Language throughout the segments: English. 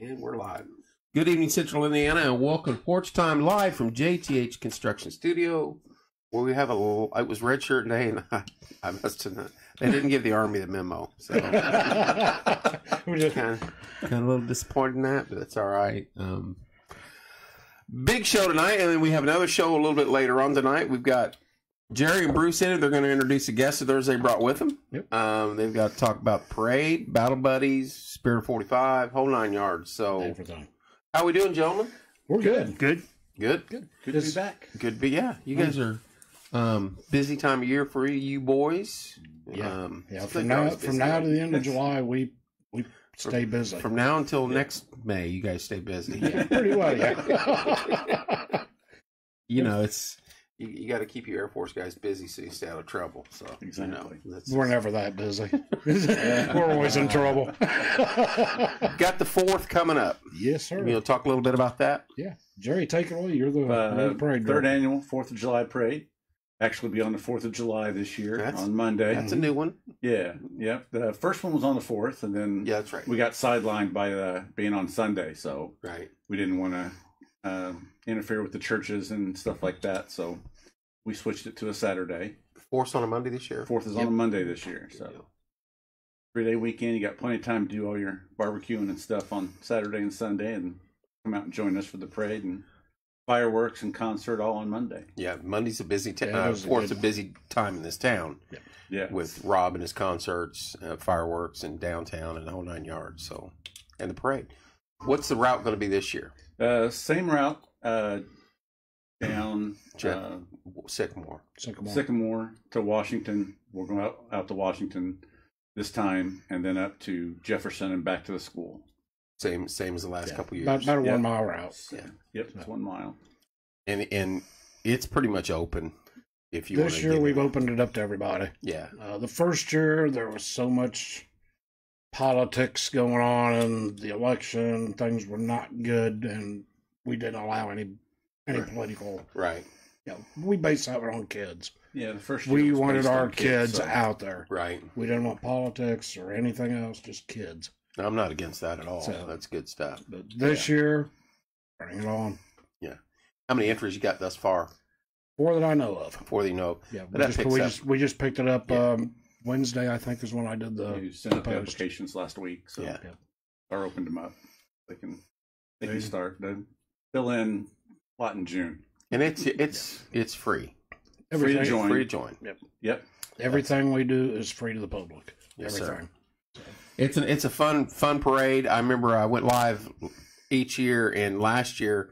And we're live. Good evening, Central Indiana, and welcome to Porch Time live from JTH Construction Studio, where we have a little. It was red shirt day, and I, I must have not. They didn't give the army the memo, so we're just- kind of, kind of a little disappointed in that, but that's all right. Um, big show tonight, and then we have another show a little bit later on tonight. We've got Jerry and Bruce in it. They're going to introduce a guest of theirs they brought with them. Yep. Um, they've got to talk about parade, battle buddies, Spirit 45, whole nine yards. So, how we doing, gentlemen? We're good. Good. Good. Good Good to be back. Good. But yeah, you guys are um, busy time of year for you boys. Yeah. Um, Yeah, from now from now to the end of July, we we stay busy. From now until next May, you guys stay busy. yeah, pretty well, yeah. you know, it's you, you got to keep your Air Force guys busy so you stay out of trouble. So Exactly. you know, that's, We're never that busy. We're always in trouble. got the fourth coming up. yes, sir. You know, talk a little bit about that. Yeah, Jerry, take it away. You're the, you're Uh, the parade third director. annual Fourth of July parade. Actually, be on the Fourth of July this year That's- on Monday. That's a new one. yeah, yeah. The first one was on the fourth, and then Yeah, that's right. we got sidelined by uh, being on Sunday, so right. we didn't want to uh, interfere with the churches and stuff like that. So we switched it to a Saturday. Fourth on a Monday this year. Fourth is on a Monday this year, so three day weekend. You got plenty of time to do all your barbecuing and stuff on Saturday and Sunday, and come out and join us for the parade and fireworks and concert all on Monday. Yeah, Monday's a busy. T- Yeah, uh, was a fourth's a busy time in this town. Yeah, with Rob and his concerts, uh, fireworks, and downtown and the whole nine yards. So, and the parade. What's the route going to be this year? Uh, same route uh, down Jeff. uh, Sycamore. Sycamore. Sycamore to Washington. We're going out, out to Washington this time, and then up to Jefferson and back to the school. Same, same as the last Yeah, couple years. about, about a Yeah. one mile route. Yeah. Yep, it's one mile. and and it's pretty much open. If you This year, we've in. opened it up to everybody. Yeah, Uh, the first year, there was so much politics going on, and the election things were not good, and we didn't allow any any Right. political. right, You know, we based that on kids. Yeah, the first year We was wanted our on kids, so- out there. right. We didn't want politics or anything else, just kids. I'm not against that at all. So- That's good stuff. But this year, bring it on. Yeah. How many entries you got thus far? More that I know of. Before you know, Yeah, we that just, we just we just picked it up Yeah. um, Wednesday. I think is when I did the. You sent out the post. applications last week, so Yeah. or opened them up. They can they can start. They fill in a lot in June. and it's it's it's free. Everything, Free to join. Free to join. Yep. Yep. everything we do is free to the public. Yes, sir. everything. It's an it's a fun fun parade. I remember I went live each year, and last year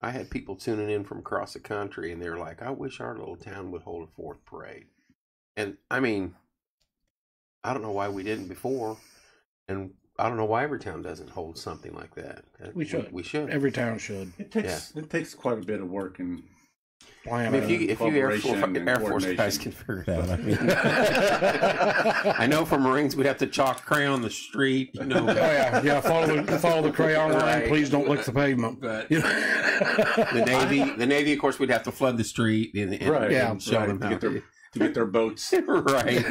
I had people tuning in from across the country, and they were like, "I wish our little town would hold a fourth parade." And I mean, I don't know why we didn't before, and I don't know why every town doesn't hold something like that. We should. We, should. Every town should It takes it takes quite a bit of work and I plan. mean, if you if you Air Force, Air Force guys can figure it out, I mean, I know for Marines we'd have to chalk crayon the street, you know. oh yeah, yeah. Follow the follow the crayon line. Please don't lick the pavement. But You know? the Navy, the Navy, of course, we'd have to flood the street and, and, Right, yeah, and show right, them to how get their to get their boats. right.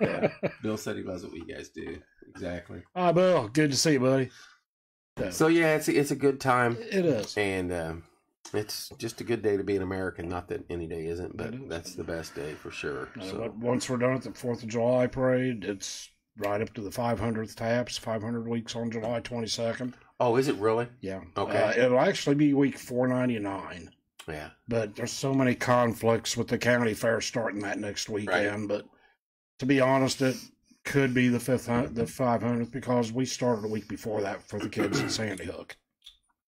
yeah. Bill said he loves what you guys do. Exactly. Ah, Bill, good to see you, buddy. So yeah, it's it's a good time, It is. and um, it's just a good day to be an American. Not that any day isn't, but is. that's the best day for sure. Uh, So but once we're done with the Fourth of July parade, it's right up to the 500th taps. 500 weeks on July 22nd. oh, is it really? Yeah. Okay. Uh, it'll actually be week 499. Yeah. but there's so many conflicts with the county fair starting that next weekend. But to be honest, it could be the fifth, the five hundredth because we started a week before that for the kids at Sandy Hook.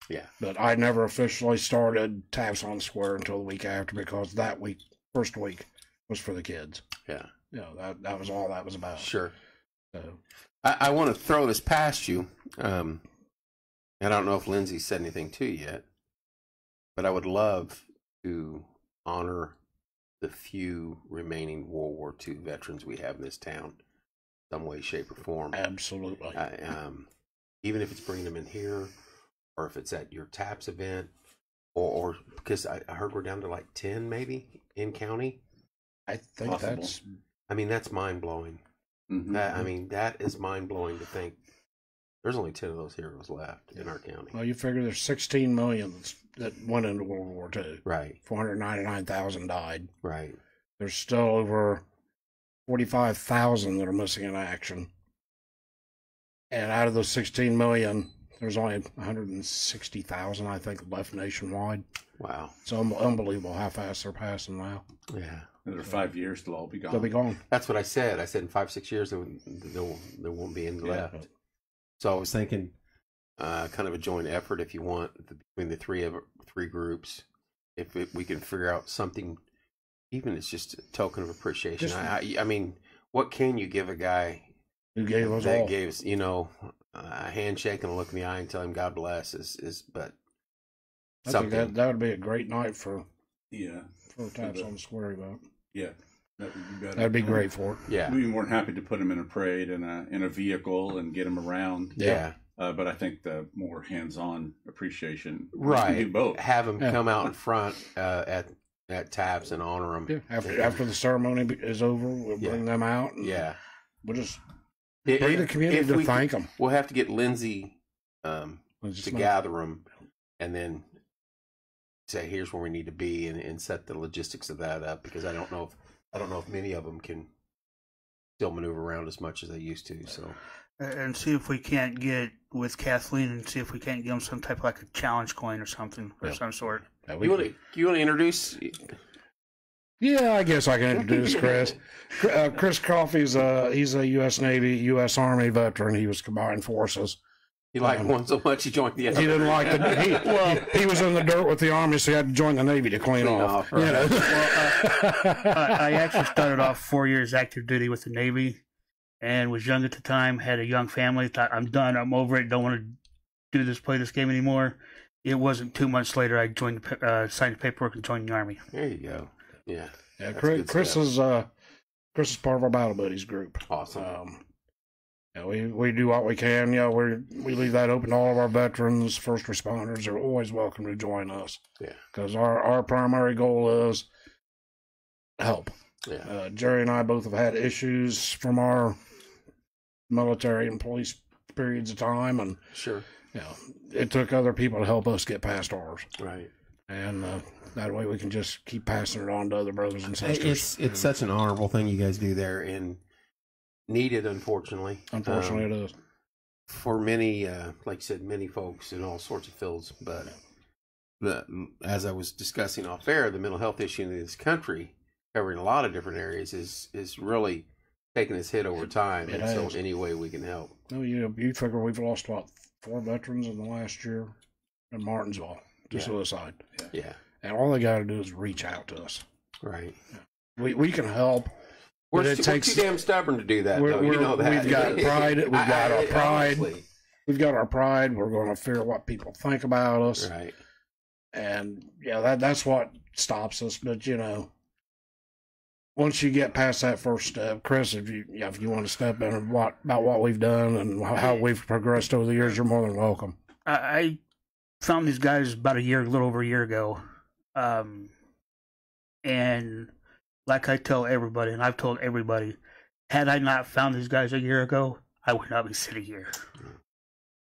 Yeah. But I never officially started Taps on Square until the week after because that week, first week, was for the kids. Yeah. You know, that that was all that was about. Sure. So, I, I want to throw this past you. Um, I don't know if Lindsay said anything to you yet, but I would love to honor the few remaining World War II veterans we have in this town, some way, shape, or form. absolutely. I, um, even if it's bringing them in here, or if it's at your TAPS event, or, or because I, I heard we're down to like ten maybe in county. I think Possible. that's I mean, that's mind blowing. Mhm. That I mean, that is mind blowing to think There's only ten of those heroes left in our county. Well, you figure there's 16 million that's- that went into World War II. Right, 499,000 died. right. There's still over 45,000 that are missing in action. And out of those 16 million, there's only 160,000, I think, left nationwide. Wow. It's un- unbelievable how fast they're passing now. Yeah. Another five years, they'll all be gone. They'll be gone. That's what I said. I said in five, six years there, won't- there, won't- there won't be any Yeah. left. So I was thinking, uh, kind of a joint effort, if you want, between the three of three groups. If it, we can figure out something, even it's just a token of appreciation. Just- I, I, I mean, what can you give a guy Who gave us that all? gave us, you know, a handshake and a look in the eye and tell him God bless is is but I think something. that, that would be a great night for, Yeah, for taps on the square about yeah. That would be. That'd be great for it. yeah, We'd be more than happy to put him in a parade in a in a vehicle and get him around. yeah, Uh, but I think the more hands-on appreciation, we can right. do both. Have them Yeah. come out in front uh, at at taps and honor them Yeah. After after the ceremony is over, we'll Yeah. bring them out. And Yeah. We'll just If- bring the if community to we- thank them. We'll have to get Lindsay um, to gather them and then say, "Here's where we need to be," and, and set the logistics of that up because I don't know if I don't know if many of them can still maneuver around as much as they used to. So and see if we can't get with Kathleen and see if we can't give them some type of like a challenge coin or something of Yeah. some sort. Yeah, you want to you want to introduce? Yeah, I guess I can introduce Chris. uh, Chris Coffey's a he's a U.S. Navy, U.S. Army veteran. He was combined forces. He liked Um, one so much he joined the other. He didn't like the he, well, he was in the dirt with the army, so he had to join the Navy to clean, Clean off. off, you right. know? I, I actually started off four years active duty with the Navy, and was young at the time. Had a young family. Thought I'm done. I'm over it. Don't want to do this, play this game anymore. It wasn't two months later I joined, the uh, signed the paperwork and joined the army. There you go. Yeah, yeah, Chris, Chris is uh Chris is part of our battle buddies group. awesome. Um, yeah, we we do what we can. Yeah, we we leave that open to all of our veterans, first responders. They're always welcome to join us. Yeah. because our our primary goal is help. yeah, Uh, Jerry and I both have had issues from our military and police periods of time, and sure. you know, it took other people to help us get past ours, Right. and uh, that way we can just keep passing it on to other brothers and sisters. It's it's such an honorable thing you guys do there and needed, unfortunately. Unfortunately, Um, it is. for many, uh, like I said, many folks in all sorts of fields. But the, as I was discussing off air, the mental health issue in this country, covering a lot of different areas, is is really taking its hit over time. It and so, any way we can help. Oh, no, you you figure we've lost what four veterans in the last year in Martinsville to Yeah. suicide, Yeah. and all they got to do is reach out to us. Right. We we can help. We're, But it we're takes- too damn stubborn to do that. We're- though. You we're- know that. we've got pride, we've I- got our pride. honestly, We've got our pride. We're going to fear what people think about us. Right. and yeah, that that's what stops us. But you know, once you get past that first step, Chris, if you yeah, if you want to step in and what about what we've done and how we've progressed over the years, you're more than welcome. I, found these guys about a year, a little over a year ago, um, and like I tell everybody, and I've told everybody, had I not found these guys a year ago, I would not be sitting here.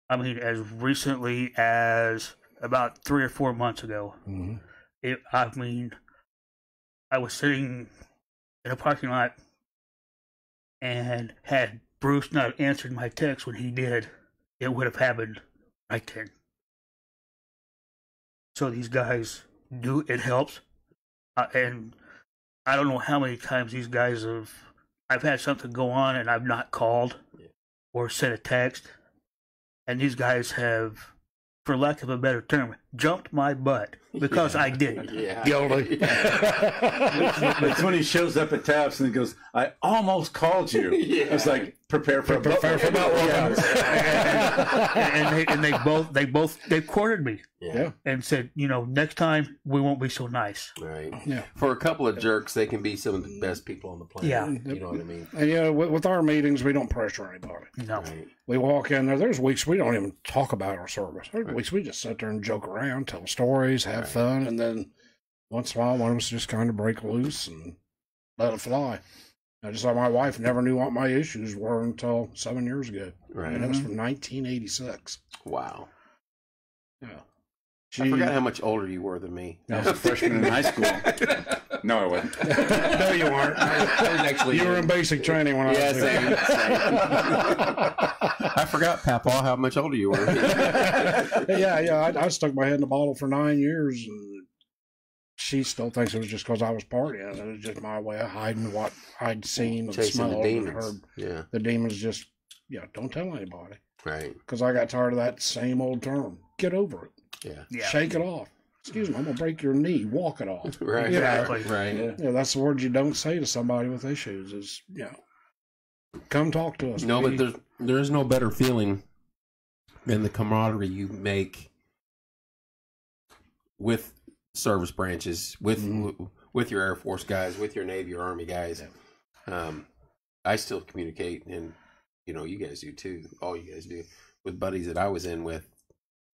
I mean, as recently as about three or four months ago, Mm-hmm. it, I mean, I was sitting in a parking lot and had Bruce not answered my text when he did, it would have happened right then. So these guys do it helps, uh, and I don't know how many times these guys have. I've had something go on and I've not called or sent a text, and these guys have, for lack of a better term, jumped my butt because I didn't. Yeah. Guilty. That's when he shows up at Taps and he goes, "I almost called you." Yeah. It's like prepare for a Prepare for butt- butt whooping. and, and they and they both they both they courted me yeah, and said, you know, next time we won't be so nice. Right. yeah. For a couple of jerks, they can be some of the best people on the planet. Yeah. You know what I mean? And yeah, with, with our meetings, we don't pressure anybody. No, Right. We walk in there. There's weeks we don't even talk about our service. There's weeks we just sit there and joke around, tell stories, have Right. fun, and then once in a while, one of us just kind of break loose and let it fly. I just like my wife never knew what my issues were until seven years ago, Right. and it was mm-hmm. from 1986. Wow. Yeah, I forgot how much older you were than me. I was a freshman in high school. No, I wasn't. no, you weren't. I was actually. You were in basic training when I was same, there. I forgot, Papa, how much older you were. yeah, yeah. I, I stuck my head in the bottle for nine years, and she still thinks it was just because I was partying. It was just my way of hiding what I'd seen and Chasing smelled the and demons. heard. Yeah. The demons just, yeah, don't tell anybody. Right. Because I got tired of that same old term. Get over it. Yeah. Yeah. Shake it off. Excuse me, I'm gonna break your knee. Walk it off. Right. Yeah. Right. Right. Yeah. Yeah, that's the word you don't say to somebody with issues. Is you know, come talk to us. No, We- but there's there is no better feeling than the camaraderie you make with service branches, with Mhm. with your Air Force guys, with your Navy or Army guys. Um, I still communicate, and you know, you guys do too. All you guys do with buddies that I was in with.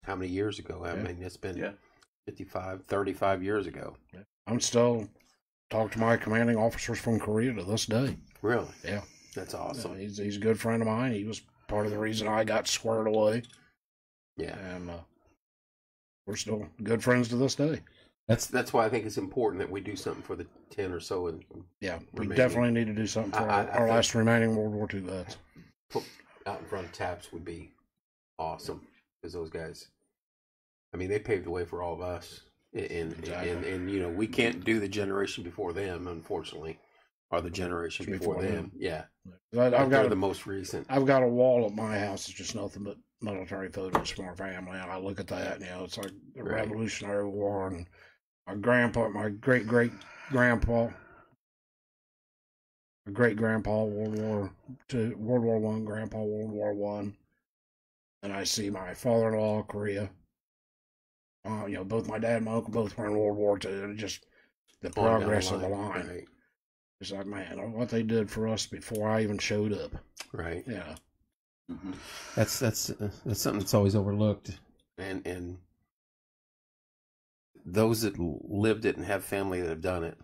How many years ago? I Yeah. mean, it's been Yeah. 55, 35 years ago. I'm still talk to my commanding officers from Korea to this day. Really? Yeah. That's awesome. he's he's a good friend of mine. He was part of the reason I got squared away, Yeah. and uh, we're still good friends to this day. That's that's why I think it's important that we do something for the ten or so and Yeah, we Remaining. definitely need to do something for I- I- our, I our last remaining World War II vets. out in front of taps would be awesome because those guys i mean they paved the way for all of us and and, Exactly. and and you know we can't do the generation before them unfortunately or the generation before, Before them. yeah I, I've got a, the most recent I've got a wall at my house that's just nothing but military photos from our family, and I look at that, you know, it's like the Right. Revolutionary War, and my grandpa, my great great grandpa, my great grandpa, World War to World War One, grandpa, World War One, and I see my father-in-law, Korea. Uh, you know, both my dad and my uncle both were in World War II, and just the on down progress of the line. right It's like, man, what they did for us before I even showed up. right Yeah. Mhm. that's that's uh, that's something that's always overlooked and and those that lived it and have family that have done it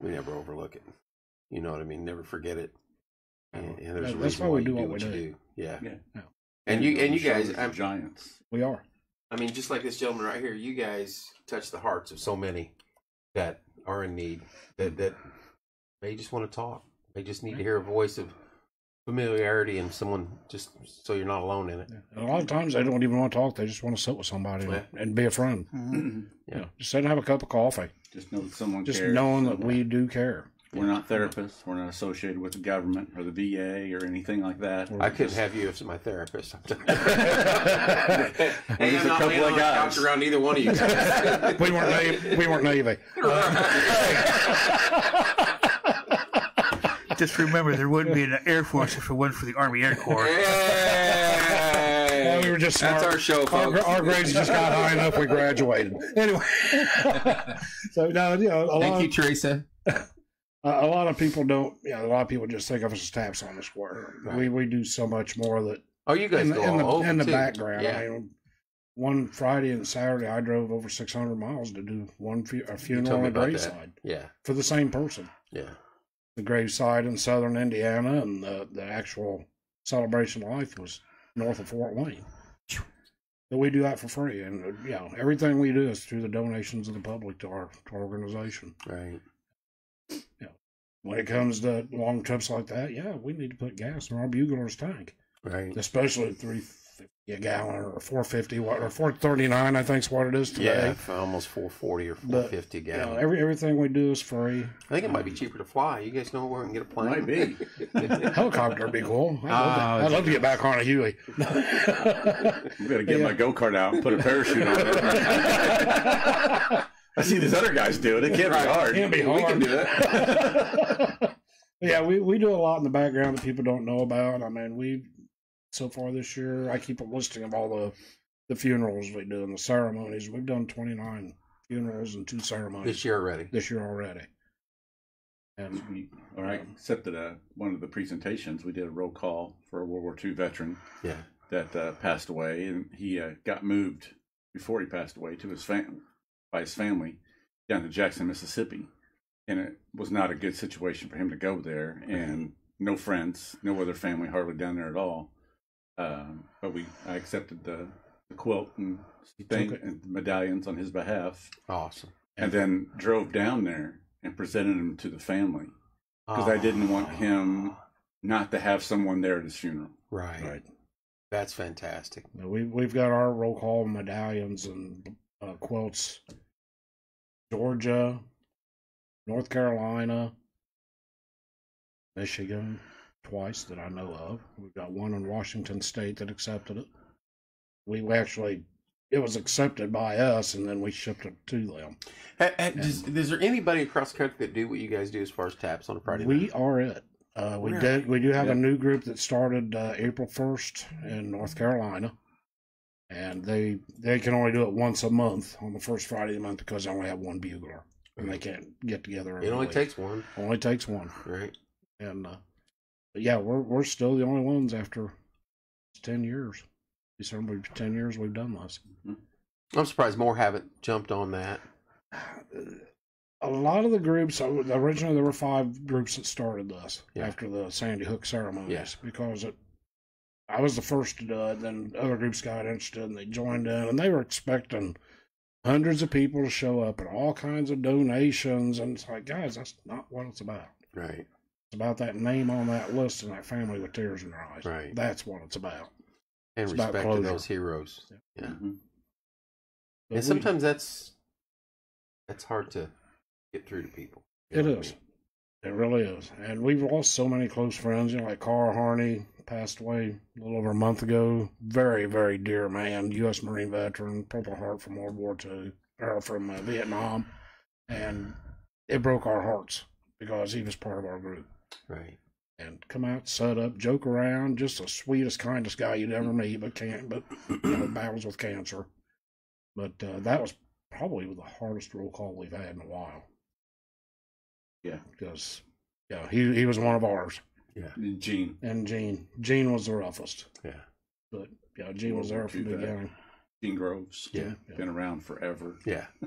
we never overlook it you know what i mean never forget it and, and there's a That's reason why why, we you do do what what we do. do yeah Yeah. Yeah. and you and you guys I'm, giants. We are. I mean just like this gentleman right here you guys touch the hearts of so many that are in need that that they just want to talk they just need to hear a voice of familiarity and someone just so you're not alone in it And a lot of times they don't even want to talk. They just want to sit with somebody and, Yeah. and be a friend. Mhm. Yeah. Yeah. Just sit and have a cup of coffee. Just know that someone Just cares. knowing that we do care. We're not therapists. We're not associated with the government or the VA or anything like that. I couldn't have you as my therapist. hey, There's I'm a not couple of on the couch guys. around either one of you guys. We weren't Navy. We weren't Navy. Just remember, there wouldn't be an Air Force if it wasn't for the Army Air Corps. Hey! Well, we were just That's our show, Our, folks. our grades just got high enough. We graduated. Anyway. so no, you know, a Thank you, Teresa. A lot of people don't. Know, a lot of people just think of us as taps on the square. Right. We we do so much more that Oh, you guys in, go the- in the, over in the background. Yeah. I mean, one Friday and Saturday, I drove over 600 miles to do one fu- a funeral and a graveside yeah, for the same person. yeah. The graveside in southern Indiana, and the, the actual celebration of life was north of Fort Wayne. But we do that for free, and uh, you know everything we do is through the donations of the public to our, to our organization. Right. When it comes to long trips like that, yeah, we need to put gas in our bugler's tank. Right. especially three fifty a gallon or four fifty what or four thirty nine I think's what it is Yeah, today. for almost 440 or But, 450 You know, gallon. every everything we do is free. I think it might be cheaper to fly. You guys know where we can get a plane? Might be. Helicopter would be cool. I'd, love, Ah, to, I'd love to get back on a Huey. I'm gonna get Yeah. my go kart out and put a parachute on it. I see these other guys do it. It can't be hard. Can't be hard. We can do it. yeah, we, we do a lot in the background that people don't know about. I mean, we so far this year, I keep a listing of all the the funerals we do and the ceremonies. We've done twenty nine funerals and two ceremonies This year already. this year already. And We, all right, except that uh, one of the presentations, we did a roll call for a World War II veteran Yeah. that uh, passed away, and he uh, got moved before he passed away to his fam- by his family down to Jackson, Mississippi. and it was not a good situation for him to go there, and no friends, no other family hardly down there at all. Um, but we, I accepted the, the quilt and thing took and medallions on his behalf, Awesome. and then drove down there and presented them to the family because I didn't want Oh, him not to have someone there at his funeral. Right. Right. That's fantastic. Now, We we've got our roll call medallions and uh, quilts. Georgia, North Carolina, Michigan, twice that I know of. We've got one in Washington State that accepted it. We actually, it was accepted by us, and then we shipped it to them. Ha- ha- does- is there anybody across the country that do what you guys do as far as taps on a Friday we night? are it. Uh, we Really? did. We do have Yeah. a new group that started uh, April first in North Carolina, and they they can only do it once a month on the first Friday of the month because they only have one bugler, and they can't get together. It only week. takes one, only takes one, right? and uh, yeah, we're we're still the only ones after ten years. December ten years we've done this. I'm surprised more haven't jumped on that. a lot of the groups uh, originally there were five groups that started this Yeah. after the Sandy Hook ceremonies Yeah. because it I was the first to do it. Then other groups got interested and they joined in, and they were expecting hundreds of people to show up and all kinds of donations. And it's like, guys, that's not what it's about. Right. It's about that name on that list and that family with tears in their eyes. Right. That's what it's about. And It's about to those heroes. Yeah. Mhm. But And we- sometimes that's that's hard to get through to people. You It know what I mean? It really is. And we've lost so many close friends, you know, like Carl Harney passed away a little over a month ago. Very, very dear man, U.S. Marine veteran, Purple Heart from World War II, or from uh, Vietnam. And it broke our hearts because he was part of our group. Right. And come out, set up, joke around, just the sweetest, kindest guy you'd ever meet, but can't, but you know, battles with cancer. But uh, that was probably the hardest roll call we've had in a while. Yeah. Because, yeah, he he was one of ours, Yeah. And Gene, and Gene Gene was the roughest, Yeah. but yeah, Gene was there from the World War II beginning. Gene Groves, Yeah. been around forever. Yeah.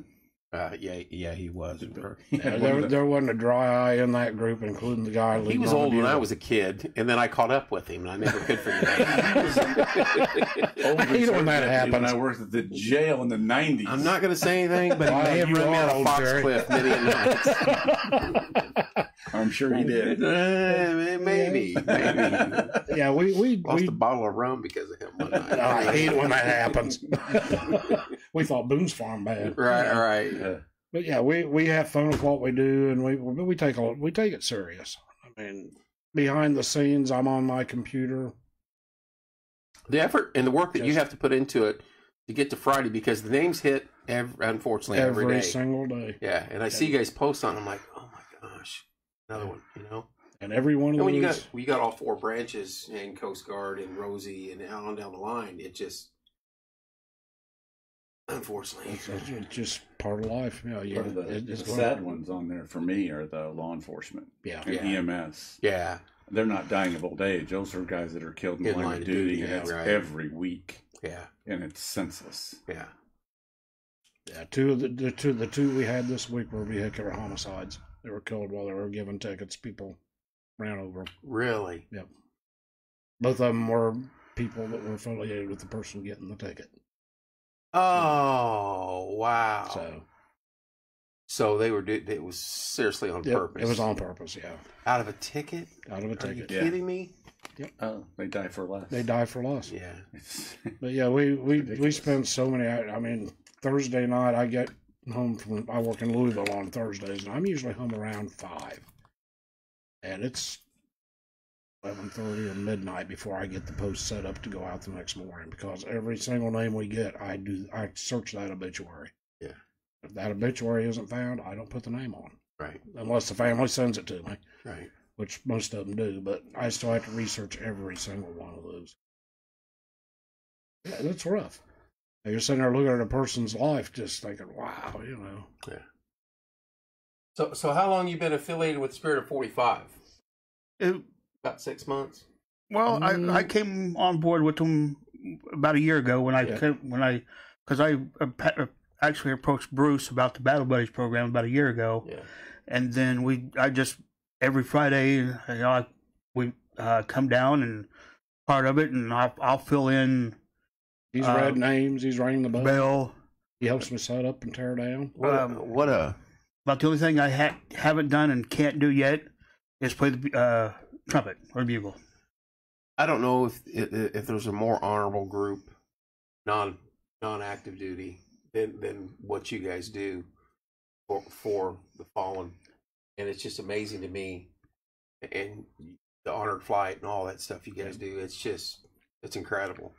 Uh, yeah. Yeah. He was. Yeah, there, the- there wasn't a dry eye in that group, including the guy. He was on the old when I was a kid, and then I caught up with him, and I never could forget. I hate when that happened. I worked at the jail in the nineties, I'm not going to say anything, but he may have you run me are out of old, Jerry. Foxcliff many a night. I'm sure he did. Uh, maybe, maybe. yeah, we we Lost we. a bottle of rum because of him one night. I hate when that happens. we thought Boone's Farm bad, Right, right. Yeah. But yeah, we we have fun with what we do, and we we take a we take it serious. I mean, behind the scenes, I'm on my computer. The effort and the work that you have to put into it to get to Friday because the names hit every, unfortunately every day. every day. single day, Yeah, and I see you guys post on. I'm like, oh my gosh, another one. You know, and every one of and when you got you got all four branches and Coast Guard and Rosie and on down the line, it just unfortunately. It's, it's- it's just part of life. Yeah, yeah. Part the, it- it's the gonna- sad ones on there for me are the law enforcement Yeah, and Yeah. EMS. Yeah, They're not dying of old age. Those are guys that are killed in, In line, line of of duty. duty, yeah, right. every week, yeah, and it's senseless. yeah. yeah. Two of the, the two the two we had this week were vehicular homicides. They were killed while they were giving tickets. People ran over. 'em. Really? Yep. Both of them were people that were affiliated with the person getting the ticket. Oh wow! So So they were. It was seriously on Yep, purpose. it was on purpose. Yeah, out of a ticket. out of a ticket. Are you ticket. Yeah. kidding me? Oh, they die for less. They die for less. Yeah. But yeah, we we we ridiculous. spend so many. I I mean, Thursday night I get home from. I work in Louisville on Thursdays, and I'm usually home around five, and it's eleven thirty or midnight before I get the post set up to go out the next morning. Because every single name we get, I do. I search that obituary. Yeah. If that obituary isn't found, I don't put the name on Right. unless the family sends it to me, Right. which most of them do. But I still have to research every single one of those. Yeah, that's rough. And You're sitting there looking at a person's life, just thinking, "Wow," you know. Yeah. So, so how long you been affiliated with Spirit of Forty Five? It- About six months. well, I, I Mm. came on board with them about a year ago when I Yeah. came, when I because I uh, uh, actually approached Bruce about the Battle Buddies program about a year ago, Yeah. and then we I just every Friday you know I, we uh, come down and part of it, and I'll I'll fill in He's Uh, read names. He's rang the bell. Bell. He helps me set up and tear down. What, a, Um, what a About the only thing I ha- haven't done and can't do yet is play the uh, trumpet or bugle. I don't know if if, if there's a more honorable group, non non active duty than than what you guys do for for the fallen, and it's just amazing to me, and the honored flight and all that stuff you guys do. It's just it's incredible,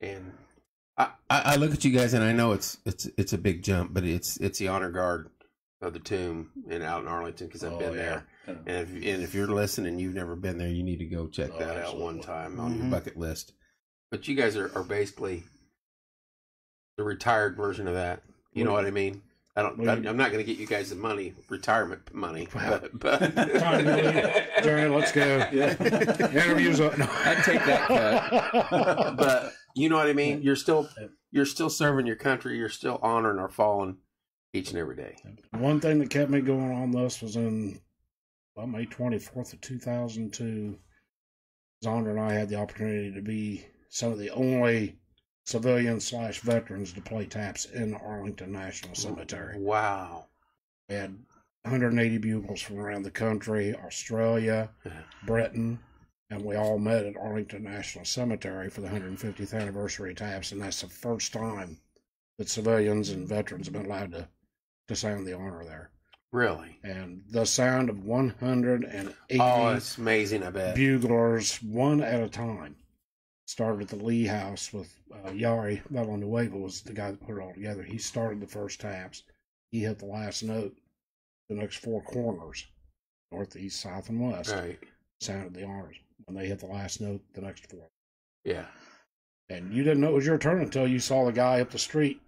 and I I I look at you guys and I know it's it's it's a big jump, but it's it's the honor guard of the tomb and out in Arlington because I've Oh, been yeah. there. And if, and if you're listening you've never been there, you need to go check Oh, that out one time on your Mhm. bucket list. But you guys are, are basically the retired version of that. You know what I mean? I don't. We- I, I'm not going to get you guys the money, retirement money. Well, But, but Time. Jerry, let's go. Yeah. Interviews up. No. I'd take that cut. but you know what I mean. You're still you're still serving your country. You're still honoring our fallen each and every day. One thing that kept me going on this was in well, May 24th of 2002. Zonder and I had the opportunity to be some of the only civilian slash veterans to play taps in Arlington National Cemetery. Wow. We had 180 bugles from around the country, Australia, uh-huh. Britain, and we all met at Arlington National Cemetery for the 150th anniversary taps, and that's the first time that civilians and veterans have been allowed to, to sound the honor there. Really? And the sound of 180 Oh, it's amazing. I bet. buglers, one at a time, started at the Lee House with uh, Jari Villanueva was the guy that put it all together. He started the first taps. He hit the last note. The next four corners, north, east, south, and west, Right. sounded the honors. When they hit the last note, the next four. Yeah. And you didn't know it was your turn until you saw the guy up the street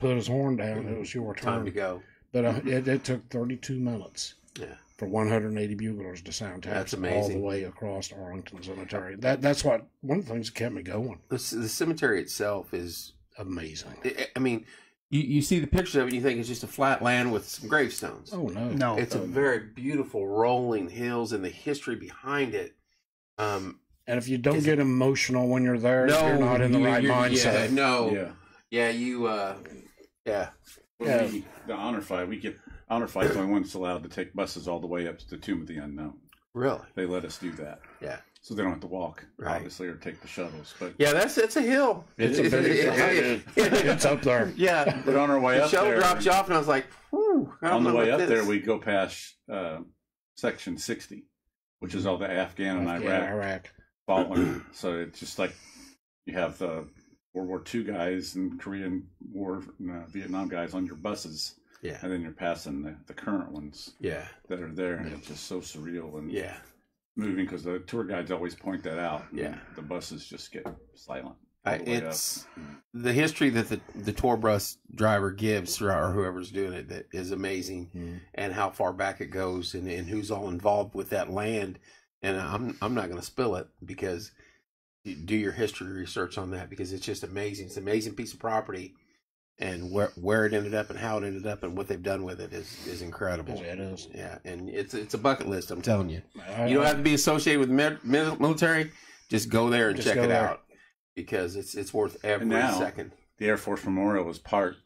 put his horn down. It was your Time to go. But uh, it, it took 32 minutes Yeah. for 180 buglers to sound That's taps all the way across Arlington Cemetery. That that's what one of the things that kept me going. The, the cemetery itself is. Amazing. I I mean, you, you see the pictures of it, and you think it's just a flat land with some gravestones. Oh no, No, it's a um, very beautiful rolling hills and the history behind it. Um, And if you don't Is get emotional when you're there, no, you're not in the you- right you're- mindset. Yeah, no, Yeah. yeah, you, uh, yeah, Yeah. we, the honor flight, we get honor flight's only once allowed to take buses all the way up to the Tomb of the Unknown. really, They let us do that, yeah, so they don't have to walk, Right. obviously, or take the shuttles. But yeah. That's it's a hill. It's a big, it's up there. yeah. but on our way up, The up shuttle there, drops you off, and I was like, Whew, I don't on the know way up this. there, we go past uh, section sixty, which is all the Afghan and Afghan, Iraq Iraq. fallen. so it's just like you have the World War II guys and Korean War, uh, Vietnam guys on your buses, yeah, and then you're passing the, the current ones yeah, that are there, and it's just so surreal and yeah. moving because the tour guides always point that out. Yeah. the buses just get silent. I, way up. it's the history that the the tour bus driver gives throughout or whoever's doing it that is amazing Mhm. and how far back it goes and, and who's all involved with that land and I'm I'm not going to spill it because do your history research on that because it's just amazing it's an amazing piece of property and where where it ended up and how it ended up and what they've done with it is is incredible It is. yeah and it's it's a bucket list I'm telling you I- you don't have to be associated with the military just go there and Just check it there. out because it's it's worth every now- second the Air Force Memorial was part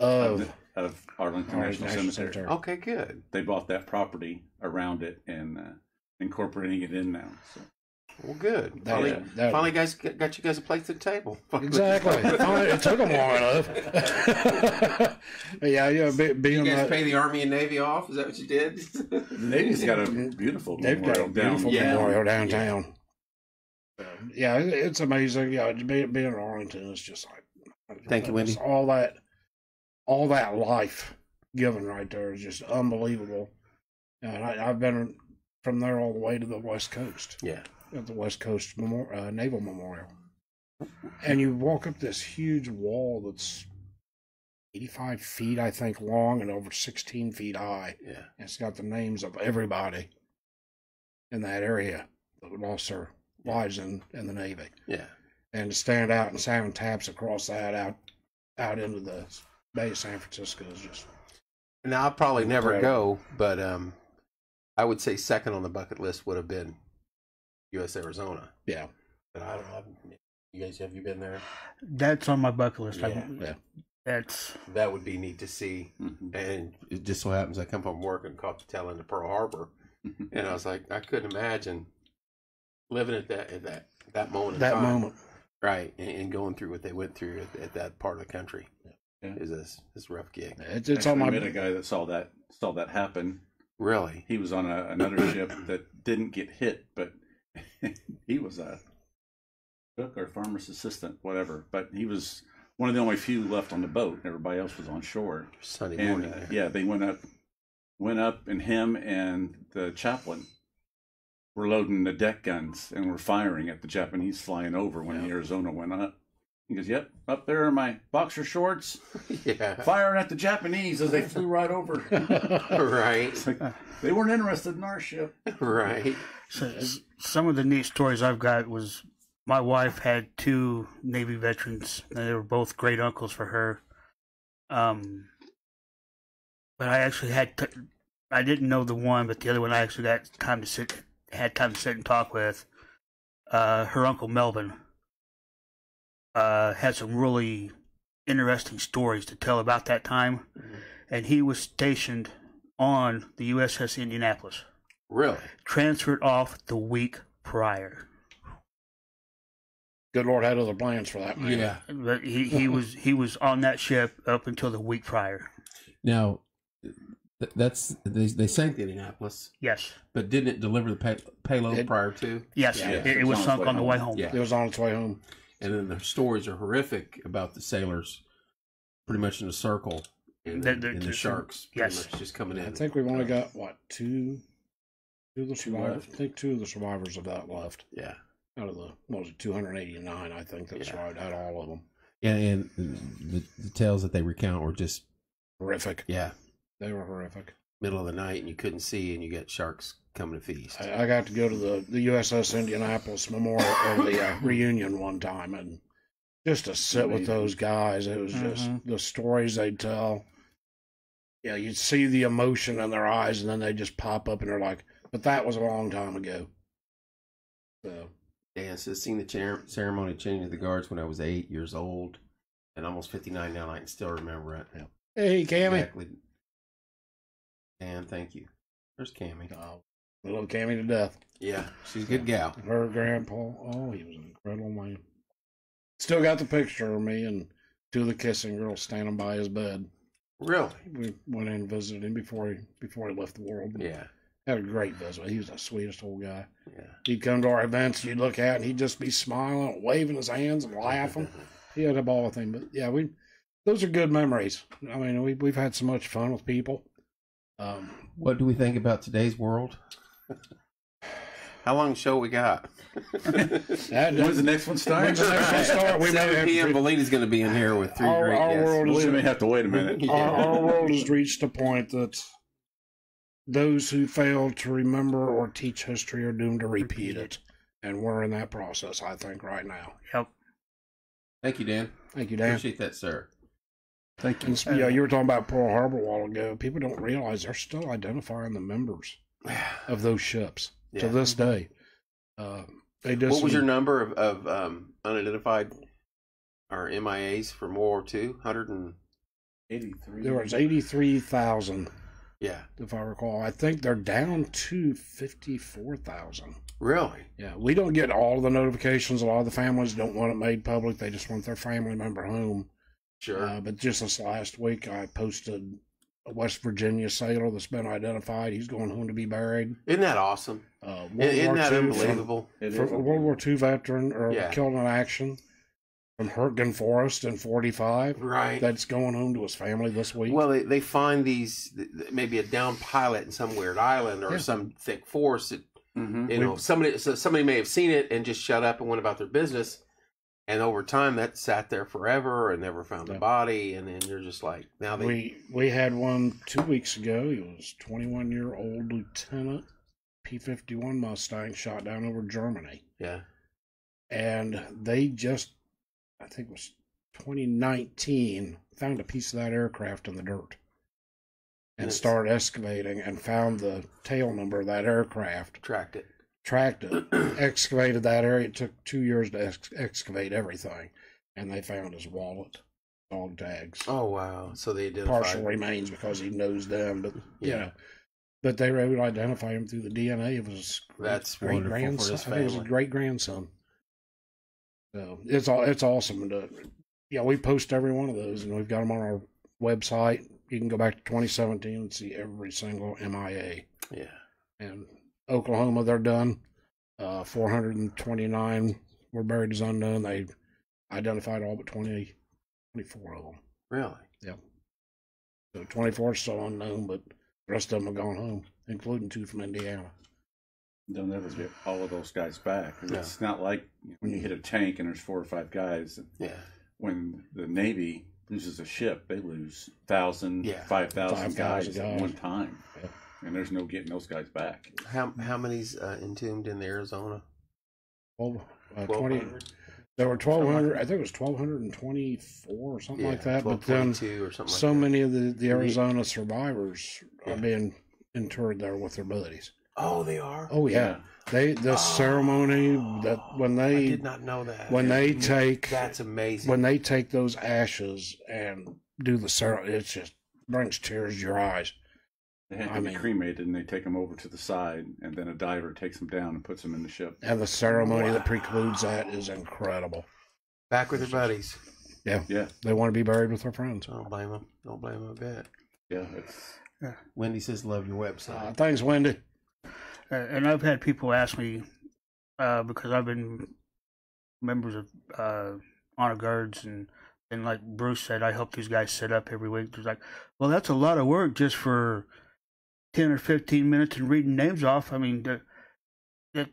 of of, the, of Arlington Arlington National, National Cemetery. Cemetery. okay good They bought that property around it and uh, incorporating it in now. So well good That- finally, that- finally guys got got you guys a place at the table Exactly. It took them long enough. yeah, yeah. Be, you guys that, pay the army and navy off is that what you did the Navy's got a beautiful they've got a beautiful down. Yeah. memorial downtown. Yeah, it- it's amazing. Yeah, being, being in Arlington is just like. Thank you, Wendy. All that, all that life given right there is just unbelievable. And I, I've been from there all the way to the West Coast. yeah at the West Coast Memor- uh, Naval Memorial. And you walk up this huge wall that's 85 feet, I think, long and over 16 feet high. yeah It's got the names of everybody in that area that lost their lives in, in the Navy. yeah And to stand out and sound taps across that out out into the Bay of San Francisco is just Now I'll probably never go, but um, I would say second on the bucket list would have been U.S. Arizona. Yeah. But I don't know. I've- You guys, have you been there? That's on my bucket list. I- Yeah. Yeah. That's That would be neat to see. Mhm. And it just so happens I come from work and caught the tail end of Pearl Harbor, and I was like, I couldn't imagine living at that at that that moment. That time. moment. right, and, and going through what they went through at, at that part of the country. Yeah. Is this this rough gig? It's, it's Actually, on my. I met a guy that saw that saw that happen. Really? He was on a, another ship that didn't get hit, but he was a cook or farmer's assistant, whatever. But he was one of the only few left on the boat. Everybody else was on shore. Sunday And morning. uh, yeah, they went up, went up, and him and the chaplain were loading the deck guns and were firing at the Japanese flying over when the Arizona went up. He goes, "Yep, up there in my boxer shorts, yeah. firing at the Japanese as they flew right over." right. Like, they weren't interested in our ship. Right. So, some of the neat stories I've got was my wife had two Navy veterans. And they were both great uncles for her. Um, but I actually had t- I didn't know the one, but the other one I actually got time to sit had time to sit and talk with. Uh, her uncle Melvin uh, had some really interesting stories to tell about that time, and he was stationed on the USS Indianapolis, Really? transferred off the week prior. Good Lord had other plans for that man. Yeah. But he, he was he was on that ship up until the week prior. Now, th- that's they, they sank the Indianapolis, Yes, but didn't it deliver the pay, payload It- prior to? yes, Yeah, it, it it was was on its sunk way on the way home. home. Yeah. It was on its way home. And then the stories are horrific about the sailors, pretty much in a circle, and, The- the- and the, the- sharks pretty yes. much just coming in. I think we've only got what two, two of the survivors. I think two of the survivors of that left Yeah. out of the what was it two hundred eighty nine. I think that Yeah. survived out all of them. Yeah, and the, the tales that they recount were just Horrific. Yeah. They were horrific. Middle of the night and you couldn't see and you get sharks coming to feast. I, I got to go to the, the USS Indianapolis Memorial or the uh, reunion one time, and just to sit with those guys, it was just Mhm. the stories they'd tell. Yeah, you'd see the emotion in their eyes, and then they just pop up, and they're like, "But that was a long time ago." So Yeah, so seen the cer- ceremony changing the guards when I was eight years old and almost 59 now. I can still remember it. Hey, Cammy. Exactly. And thank you. There's Cammy. Oh, I love Cammy to death. Yeah, she's a good gal. Her grandpa, oh, he was an incredible man. Still got the picture of me and two of the kissing girls standing by his bed. Really? We went in and visited him before he before he left the world. Yeah, Had a great visit. He was the sweetest old guy. yeah. He'd come to our events, you'd look at, and he'd just be smiling, waving his hands, and laughing. He had a ball with him. But yeah, we those are good memories. I mean, we we've had so much fun with people. Um, What do we think about today's world? How long show we got? that, When's the next one start? When's the next one start? We may 7 have- p.m. Belita's going to be in here with three Our- great our guests. world is- we may have to wait a minute. Yeah. our, our world has reached a point that those who fail to remember or teach history are doomed to repeat it. And we're in that process, I think, right now. Yep. Thank you, Dan. Thank you, Dan. Appreciate that, sir. Thank you. And, yeah, you were talking about Pearl Harbor a while ago. People don't realize they're still identifying the members of those ships to this day. Uh, they just What was your number of, of um, unidentified or MIAs from World War II? 100 and 83. there was eighty three thousand, yeah, if I recall. I think they're down to fifty four thousand. really? Yeah, we don't get all the notifications. A lot of the families don't want it made public. They just want their family member home. Sure. Uh, but just this last week, I posted a West Virginia sailor that's been identified. He's going home to be buried. Isn't that awesome? Uh, World Isn't War that II unbelievable? It For, is a World War II veteran or Yeah. killed in action from Hurtgen Forest in 45 Right. that's going home to his family this week. Well, they, they find these th- th- maybe a down pilot in some weird island or Yeah. some thick forest. That, Mhm. you know, somebody so somebody may have seen it and just shut up and went about their business, and over time that sat there forever and never found the body, and then you're just like, now they we we had one two weeks ago. He was 21 year old lieutenant, P51 Mustang, shot down over Germany. yeah and they just i think it was 2019 found a piece of that aircraft in the dirt and Yes. started excavating and found the tail number of that aircraft. Tracked it. Tracked it, excavated that area. It took two years to ex- excavate everything, and they found his wallet, dog tags, Oh wow! So they did partial remains because he knows them, but Yeah. you know. But they were able to identify him through the DNA of his That's great grandson. I think it was family. great grandson. So it's all it's awesome. To, yeah, we post every one of those, and we've got them on our website. You can go back to 2017 and see every single MIA. Yeah. And Oklahoma, they're done. Uh, 429 were buried as unknown. They identified all but 20, 24 of them. Really? Yeah. So 24 are still unknown, but the rest of them have gone home, including two from Indiana. They'll never get all of those guys back. No. It's not like when you hit a tank and there's four or five guys. Yeah. When the Navy loses a ship, they lose thousand, Yeah. five thousand 5,000 guys at one time, Yeah. and there's no getting those guys back. How how many's uh, entombed in the Arizona? Well, uh, Twelve there were 1,200, I think it was 1,224 or something like that. But then or something. so like that. many of the, the Arizona survivors Yeah. are being interred there with their buddies. Oh, they are. Oh, yeah. They the Oh, ceremony that when I they did not know that. when they take That's amazing. when they take those ashes and do the ceremony, it just brings tears to your eyes. They had to I be mean- cremated, and they take them over to the side, and then a diver takes them down and puts them in the ship. And the ceremony that precludes that is incredible. Back with their buddies. Yeah, yeah. They want to be buried with their friends. I Don't blame them. Don't blame them a bit. yeah. It's Wendy says, "Love your website." Uh, thanks, Wendy. And I've had people ask me uh, because I've been members of uh, honor guards and and like Bruce said, I help these guys set up every week. There's like, well, that's a lot of work just for ten or fifteen minutes and reading names off. I mean, that that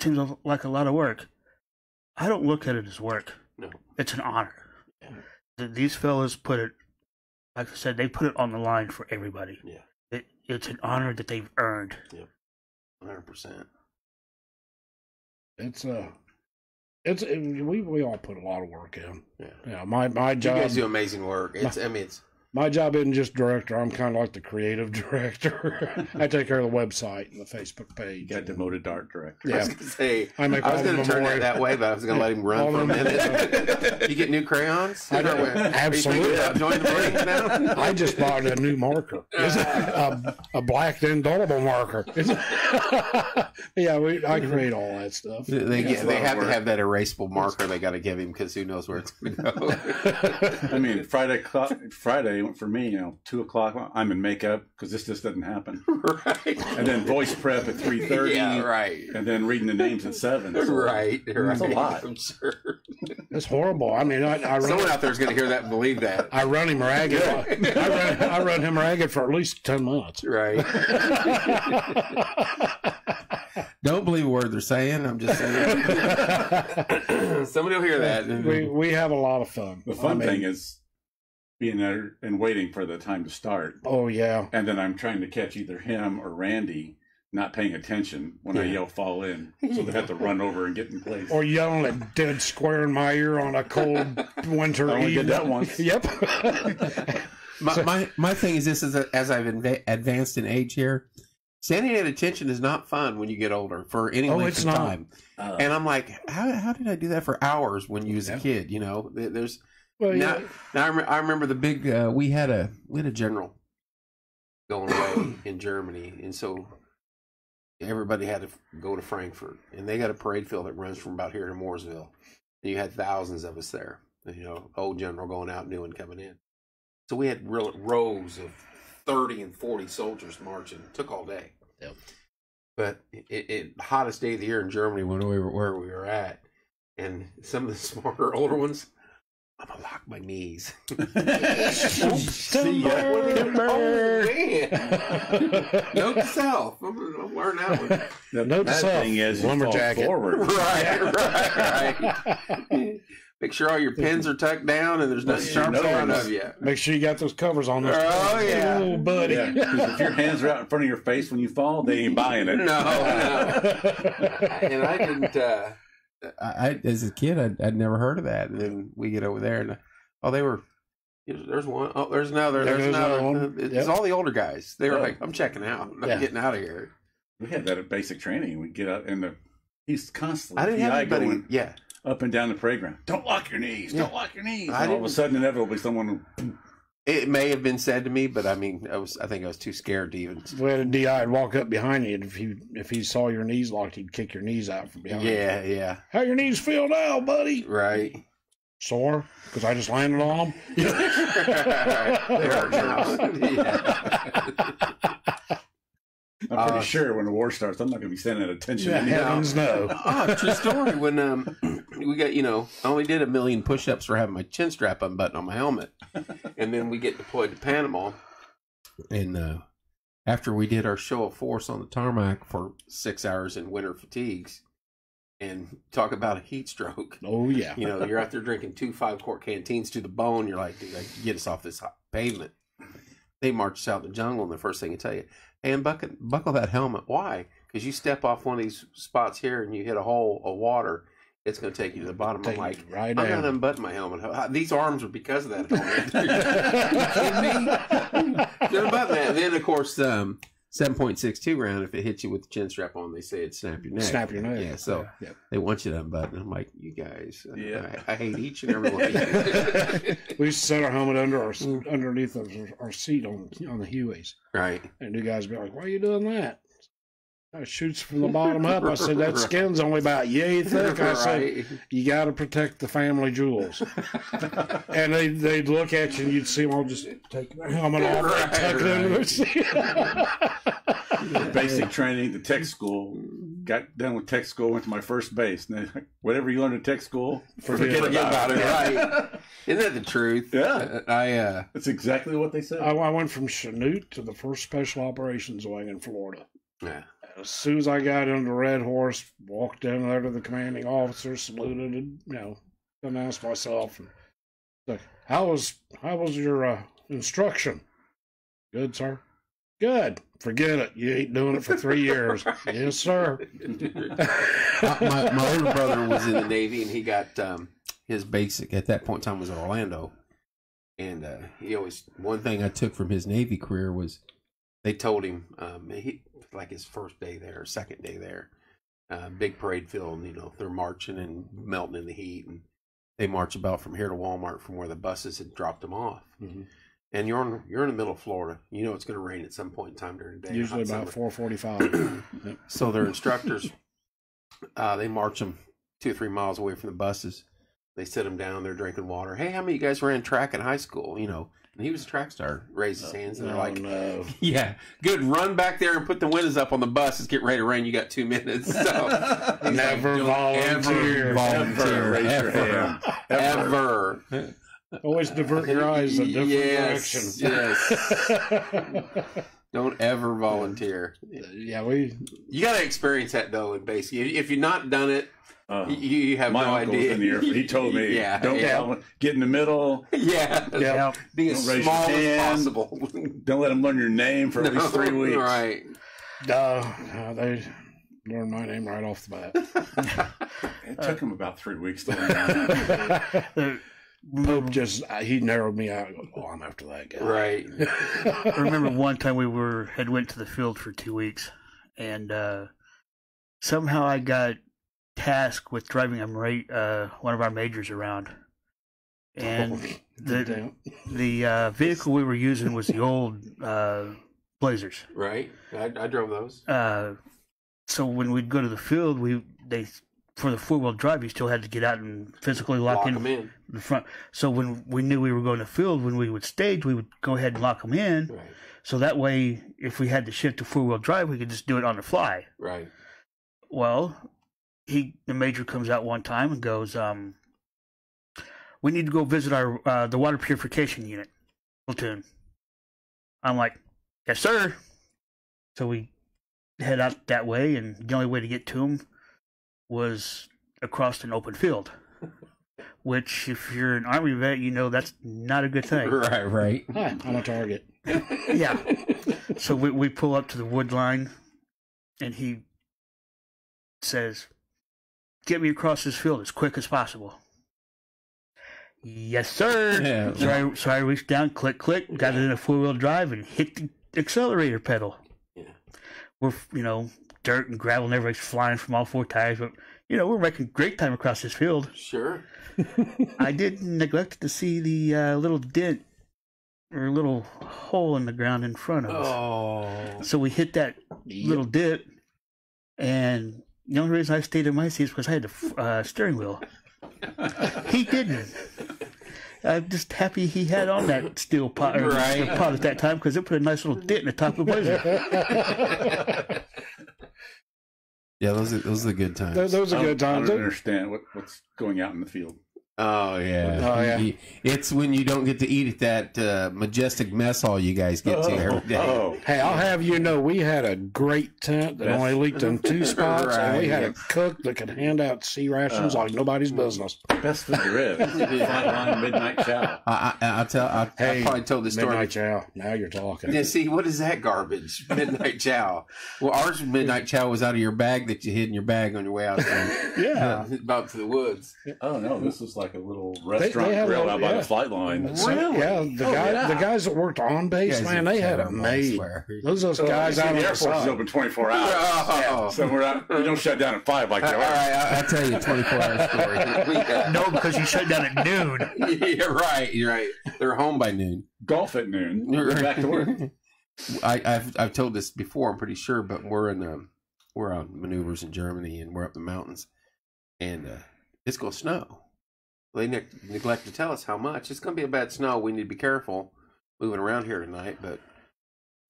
seems like a lot of work. I don't look at it as work. no. It's an honor. Yeah. Th- These fellas put it, like I said, they put it on the line for everybody. Yeah. It, it's an honor that they've earned. Hundred percent. It's uh it's it, we we all put a lot of work in. Yeah. Yeah, my my job. You guys do amazing work. It's. I mean, it's. My job isn't just director. I'm kind of like the creative director. I take care of the website and the Facebook you page. got demoted art director. I was Yeah, gonna say. I I was going to turn that memorial- that way, but I was going to let him run All for a the- minute. you get new crayons? I don't- Are you thinking absolutely. about joining the Marines now? I just bought a new marker, It's a, a black indelible marker. Yeah, we I create all that stuff. They, That's get, they lot of have to have that erasable marker they got to give him because who knows where it's going to go. I mean, Friday, clock, Friday for me, you know, two o'clock. I'm in makeup because this just doesn't happen. right. And then voice prep at three thirty. Yeah, right. And then reading the names at seven. So Right, right. That's a lot. I'm sure. It's horrible. I mean, I, I run, Someone out there is going to hear that and believe that. I run him ragged. I run, I run him ragged for at least ten months. Right. Don't believe a word they're saying. I'm just saying. Somebody will hear that. we we have a lot of fun. The fun I mean, thing is being there and waiting for the time to start. Oh yeah, And then I'm trying to catch either him or Randy not paying attention when I yell fall in. So they have to run over and get in place. or yelling at dead square in my ear on a cold winter I only evening. did that once. Yep. my, my my thing is this: is that as I've inva- advanced in age here, standing at attention is not fun when you get older for any Oh, length it's of not. time. Uh, And I'm like, how how did I do that for hours when you was a kid? You know, there's well, now, yeah. now I, rem- I remember the big uh, we had a we had a general going away in Germany, and so everybody had to f- go to Frankfurt, and they got a parade field that runs from about here to Mooresville, and you had thousands of us there. You know, old general going out, new one coming in. So we had real rows of thirty and forty soldiers marching. took all day. Yep. But it, it hottest day of the year in Germany when we were where we were at, and some of the smarter older ones. I'm gonna lock my knees. See ya. Oh man! Note to self. I'm gonna learn that one. the Note to bad self, thing is you fall forward. right, right, right. Make sure all your pins are tucked down and there's nothing Yeah, sharp in no front ones. of you. Make sure you got those covers on those. Oh, yeah. oh, buddy. Yeah, 'cause if your hands are out in front of your face when you fall, they ain't buying it. No, no. and I didn't. Uh, I, I as a kid, I'd, I'd never heard of that. And then we get over there, and oh, they were There's one. Oh, there's another. There There's another. another. It's Yep. all the older guys. They were Yeah. like, "I'm checking out. I'm Yeah. getting out of here." We had that at basic training. We get out and the he's constantly I didn't have anybody. going Yeah, up and down the playground. Don't lock your knees. Don't lock your knees. And all of a sudden, inevitably, someone it may have been said to me, but I mean, I was. I think I was too scared to even. We had a DI would walk up behind you, and if he if he saw your knees locked, he'd kick your knees out from behind. you. Yeah, yeah, How your knees feel now, buddy? right. Sore because I just landed on them. They hurt now. Yeah. I'm pretty Uh, sure when the war starts, I'm not going to be standing at attention. Yeah, anyhow. heavens no. oh, true story. When um, we got you know, I only did a million push-ups for having my chin strap unbuttoned on my helmet, and then we get deployed to Panama, and uh, after we did our show of force on the tarmac for six hours in winter fatigues, and talk about a heat stroke. Oh yeah. You know, you're out there drinking two five quart canteens to the bone. You're like, dude, get us off this hot pavement. They march us out in the jungle, and the first thing they tell you, hey, and buckle, buckle that helmet. Why? Because you step off one of these spots here and you hit a hole of water, it's going to take you to the bottom. Take I'm like, right I'm going to unbutton my helmet. These arms are because of that helmet. you kidding me? That. And then, of course, um, 7.62 round, if it hits you with the chin strap on, they say it snap your neck. Snap your neck. Yeah, so Yeah. they want you to unbutton. I'm like, you guys, uh, Yeah. I, I hate each and every one of you. we used to set our helmet under our underneath our, our seat on on the Hueys, right. and you guys be like, "Why are you doing that?" I shoots from the bottom up. I said, "That skin's only about yay thick." I said, right. "You got to protect the family jewels." and they they'd look at you, and you'd see them all just take their helmet off Right, and tuck it under their seat. basic training, the tech school. Got done with tech school, went to my first base. And then, whatever you learn at tech school, Forget Forget about it, Yeah. right? Isn't that the truth? Yeah. I uh That's exactly what they said. I, I went from Chanute to the first special operations wing in Florida. yeah. As soon as I got on the Red Horse, walked in there to the commanding officer, saluted, and you know, announced myself. And like, how was how was your uh, instruction? Good, sir. Good. Forget it. You ain't doing it for three years. yes, sir. my, my, my older brother was in the Navy and he got um, his basic at that point in time was in Orlando. And uh, he always, one thing I took from his Navy career was they told him, um, he, like his first day there, second day there, uh, big parade field, you know, they're marching and melting in the heat. And they march about from here to Walmart from where the buses had dropped them off. Mhm. And you're in, you're in the middle of Florida. You know it's going to rain at some point in time during the day. Usually about four forty-five. So their instructors, uh, they march them two or three miles away from the buses. They sit them down. They're drinking water. Hey, how many of you guys ran track in high school? You know, and he was a track star. Raised his oh, hands, and they're oh like, no. "Yeah, good. Run back there and put the windows up on the bus. It's getting ready to rain. You got two minutes." So Never "Don't volunteer. Ever volunteer. Ever raise your Ever. hand. Ever. Always divert your eyes a different Yes, direction. Don't ever volunteer. yeah, we You got to experience that though. And basically, if you've not done it, Uh, you, you have my no uncle's idea. in the Air Force. He told me, yeah, don't yeah, vol- get in the middle. yeah, Yeah. Yeah. Be as Don't raise small as possible. Don't let them learn your name for at least three weeks. Right. uh, uh, they learned my name right off the bat. It took him about three weeks to learn. that. Uh, Pope just uh, he narrowed me out. Oh, I'm after that guy. Right. I remember one time we were had went to the field for two weeks, and uh, somehow I got tasked with driving a ma- uh, one of our majors around, and the Damn. the uh, vehicle we were using was the old uh, Blazers. Right. I, I drove those. Uh, so when we'd go to the field, we they for the four wheel drive, you still had to get out and physically lock, Lock in them in. the front. So when we knew we were going to field, when we would stage, we would go ahead and lock them in. Right. So that way, if we had to shift to four wheel drive, we could just do it on the fly. Right. Well, he the major comes out one time and goes, um, "We need to go visit our uh, the water purification unit platoon." I'm like, "Yes, sir." So we head out that way, and the only way to get to them was across an open field. Which, if you're an army vet, you know that's not a good thing. Right. Right. Hi, I'm a target. Yeah. So we, we pull up to the wood line, and he says, Get me across this field as quick as possible. Yes, sir. Yeah. So I so I reached down, click, click, got it in a four wheel drive, and hit the accelerator pedal. Yeah. We're you know dirt and gravel and everything's flying from all four tires, but you know we're making great time across this field. Sure. I did neglect to see the uh, little dent or little hole in the ground in front of us. Oh. So we hit that little dip, and the only reason I stayed in my seat is because I had the uh, steering wheel. he didn't. I'm just happy he had on that steel pot, or Right. pot at that time because it put a nice little dent in the top of the blazer. Yeah, those are those are the good times. Those, those are good don't- I don't understand what, what's going out in the field. Oh yeah. Oh, yeah. You- It's when you don't get to eat at that uh, majestic mess hall you guys get to every day. Oh, Hey, I'll have you know, we had a great tent that Yes. only leaked in two spots, and we had Right. a cook that could hand out C rations Oh. like nobody's business. best food there is. Flight line midnight chow. I, I, I'll tell. I, Hey, I probably told this story. Midnight chow. Now you're talking. Yeah, see, what is that garbage? Midnight chow. Well, ours midnight chow was out of your bag that you hid in your bag on your way out to, Yeah. about to the woods. Oh no, this was like a little restaurant had a grill little- out by yeah. the flight line. So, yeah, the Oh, guy, yeah. the guys that worked on base, You guys man, they had it terrible, I made. Those those So, guys out the on Air the Force is open 24 hours. Oh. So we're out, we don't shut down at 5 like that. they right, are. I, I'll tell you a 24 hour story. we, uh, no, because you shut down at noon. you're right. You're right. They're home by noon. Golf at noon. We're back to work. I, I've I've told this before. I'm pretty sure, but we're in um, we're on maneuvers in Germany, and we're up the mountains, and uh, it's going to snow. They ne- neglect to tell us how much. It's going to be a bad snow. We need to be careful moving around here tonight. But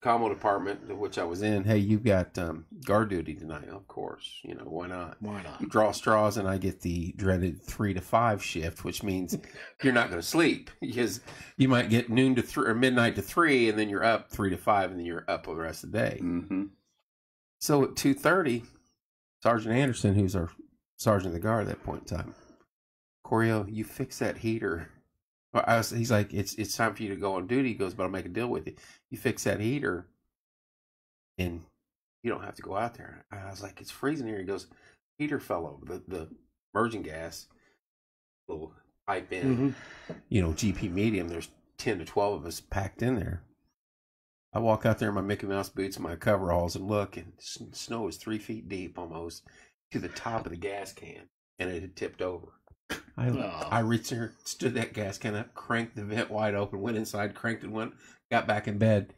commo department, which I was in, hey, you've got um, guard duty tonight. Of course, you know why not? Why not? You draw straws, and I get the dreaded three to five shift, which means you're not going to sleep because you might get noon to three or midnight to three, and then you're up three to five, and then you're up for the rest of the day. Mm-hmm. So at two thirty, Sergeant Anderson, who's our sergeant of the guard at that point in time. Corio, you fix that heater. Was, he's like, it's it's time for you to go on duty. He goes, but I'll make a deal with you. You fix that heater, and you don't have to go out there. I was like, it's freezing here. He goes, heater fell over the the merging gas little pipe in. Mhm. You know, GP medium. There's ten to twelve of us packed in there. I walk out there in my Mickey Mouse boots and my coveralls and look, and snow is three feet deep almost to the top of the gas can, and it had tipped over. I Oh. I reached there, stood that gas can up, cranked the vent wide open, went inside, cranked it, went, got back in bed.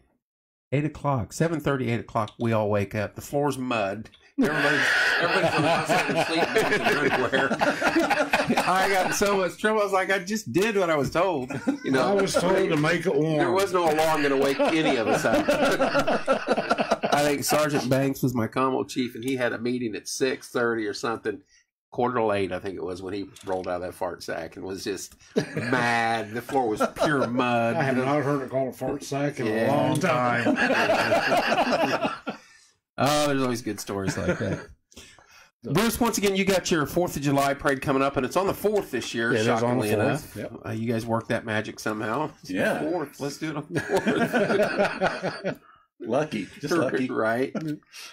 Eight o'clock, seven thirty, eight o'clock. We all wake up. The floor's mud. Everybody's everybody's on the outside of the sleep bags and. I got so much trouble. I was like, I just did what I was told. You know, I was told to make it warm. there was no alarm going to wake any of us up. I think Sergeant Banks was my commo chief, and he had a meeting at six thirty or something, quarter to eight, I think it was, when he rolled out of that fart sack and was just mad. The floor was pure mud. I have not heard it called a fart sack in Yeah. a long time. Oh, there's always good stories like that. Bruce, once again, you got your Fourth of July parade coming up, and it's on the fourth this year. It is on the shockingly 4th, enough, yep. uh, you guys work that magic somehow. It's Yeah. fourth. Let's do it on the fourth. Lucky. Just lucky. right?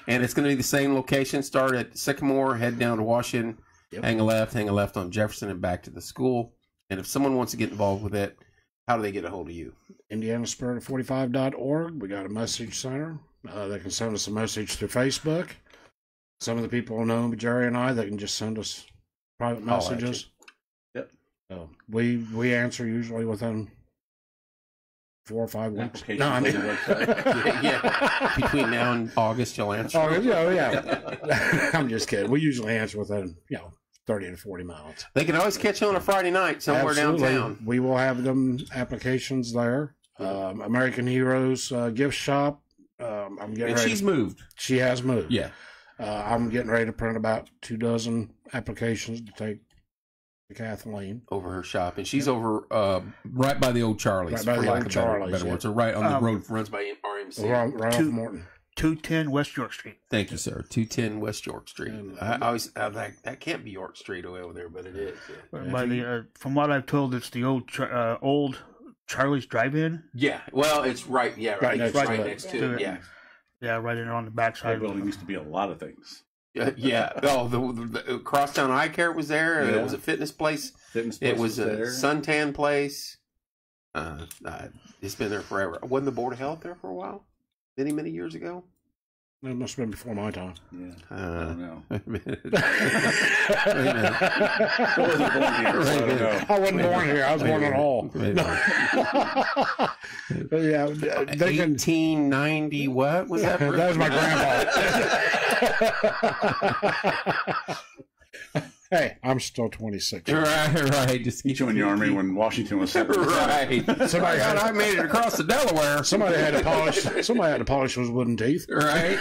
And it's going to be the same location. Start at Sycamore, head down to Washington, Yep. hang a left, hang a left on Jefferson, and back to the school. And if someone wants to get involved with it, how do they get a hold of you? IndianaSpirit45.org. We got a message center. Uh, they can send us a message through Facebook. Some of the people know Jerry and I. They can just send us private messages. Yep. So we we answer usually within four or five weeks. No, I mean, website. yeah. Between now and August, you'll answer. Oh yeah, yeah. I'm just kidding. We usually answer within you know thirty to forty miles. They can always catch you on a Friday night somewhere Absolutely. downtown. We will have them applications there. Um, American Heroes uh, gift shop. Um, I'm getting And ready. she's moved. she has moved. Yeah. Uh, I'm getting ready to print about two dozen applications to take to Kathleen. over her shop, and she's over uh, Right by the old Charlie's, Right by the old of better, Charlie's, better yeah. words. Or right on the Um, road. runs by RMC. Right, right off Two- Morton. 210 West York Street. Thank you, sir. Two ten West York Street. And, I, uh, I always I was like that can't be York Street way over there, but it is. Yeah, Yeah, By the, uh, from what I've told, it's the old uh, old Charlie's Drive-In. Yeah, well, it's right. Yeah, Right right, next right, to it. next to To it. it. Yeah, Yeah, right in there on the That backside. building used to be a lot of things. Yeah, yeah. Oh, the, the, the Crosstown Eye Care was there. Yeah. It was a fitness place. Fitness place It place was a there. suntan place. Uh, uh, it's been there forever. Wasn't the Board of Health there for a while? Many, many years ago. It must have been before my time. Yeah. I Uh, don't know. wait a minute. I wasn't born here, so I don't know. I wasn't born here. I was born at minute. all. Wait a But yeah, they can. 1890 what was that? that was my grandpa. Hey, I'm still 26. Right, right. Just He joined the army when Washington was separate. right. Somebody God, had- I made it across the Delaware. Somebody had to polish. Somebody had to polish those wooden teeth. Right.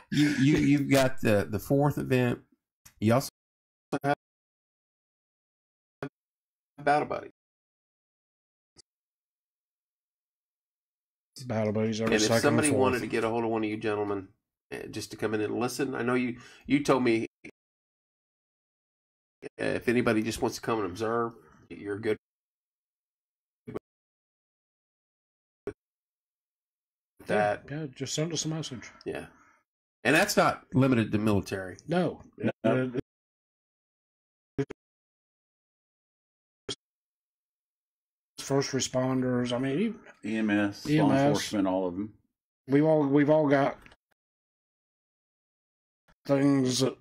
you you you've got the the fourth event. You also have Battle Buddy. Battle buddies every And if somebody and wanted to get a hold of one of you gentlemen, uh, just to come in and listen, I know you you told me if anybody just wants to come and observe, you're good. That yeah, just send us a message. yeah, and that's not limited to military. No, No. Uh, first responders. I mean, EMS, law enforcement, all of them. we've all we've all got things that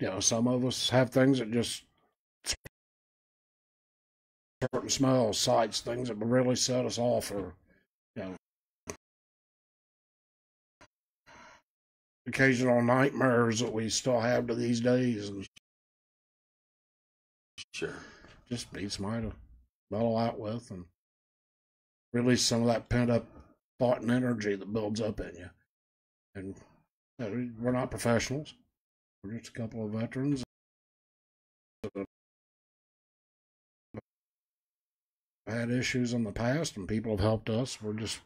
you know. Some of us have things that just certain smells, sights, things that really set us off, or you know, occasional nightmares that we still have to these days, and Sure. just need somebody to mellow out with and release some of that pent up thought and energy that builds up in you. And you know, we're not professionals. We're just a couple of veterans. that have Had issues in the past, and people have helped us. We're just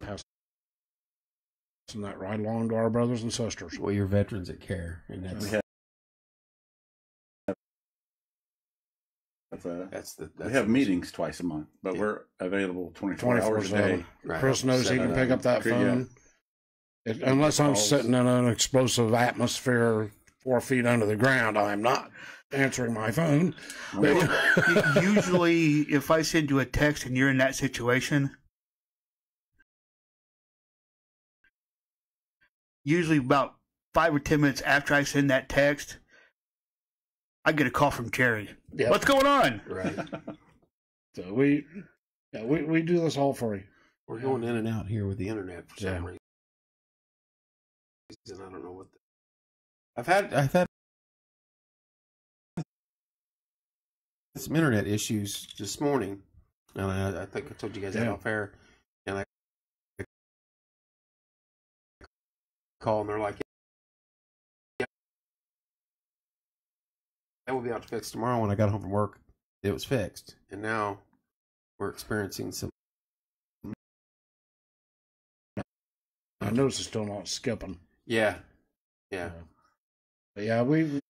passing that right along to our brothers and sisters. Well, you're veterans that care, and that's We have, that's, uh, that's the that's we have the- meetings twice a month, but Yeah. we're available 24 hours a day. Right. Chris knows he can pick up that Yeah. phone. It, unless I'm Calls. sitting in an explosive atmosphere four feet under the ground, I'm not answering my phone. U- Usually, if I send you a text and you're in that situation, usually about five or ten minutes after I send that text, I get a call from Jerry. Yeah. What's going on? Right. So we, yeah, we, we do this all for you. We're going in and out here with the internet for some Yeah. reason. I don't know what. I've had I've had some internet issues this morning, and I, I think I told you guys that Yeah. off air. And I call and they're like, "Yeah, that will be out to fix tomorrow." When I got home from work, it was fixed, and now we're experiencing some I notice it's still not skipping. yeah, yeah. But yeah, we,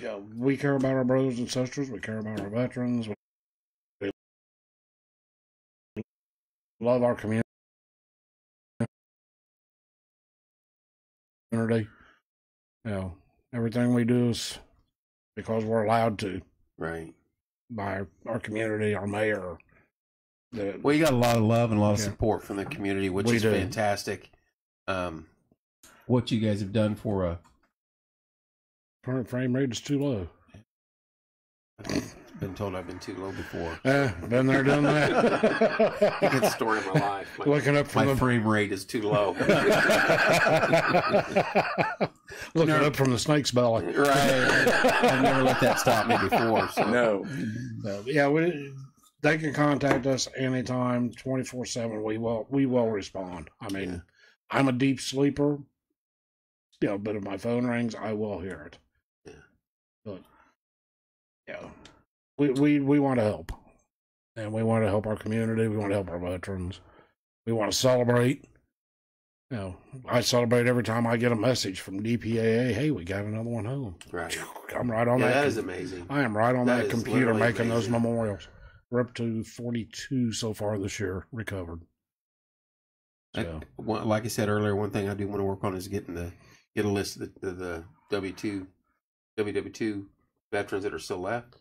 yeah, we care about our brothers and sisters. We care about our veterans. We love our community. You know, everything we do is because we're allowed to Right. by our community, our mayor. The, Well, you got a lot of love and a lot of Yeah. support from the community, which We is do. fantastic. Um, what you guys have done for a current frame rate is too low. I've been told I've been too low before. Eh, been there, done that. Good story of my life. My, Looking up my from the frame rate is too low. looking No. up from the snake's belly. right. I've never let that stop me before. So. No. So, yeah, we, they can contact us anytime, twenty four seven. We will we will respond. I mean, Yeah. I'm a deep sleeper. You know, but if my phone rings, I will hear it. Yeah. But yeah, we we we want to help, and we want to help our community. We want to help our veterans. We want to celebrate. You know, I celebrate every time I get a message from DPAA. Hey, we got another one home. Right. I'm right on Yeah, that. that is amazing. I am right on That that, computer making those memorials. We're up to 42 so far this year recovered. So I, like I said earlier, one thing I do want to work on is getting the get a list of the, the W two WW two veterans that are still left.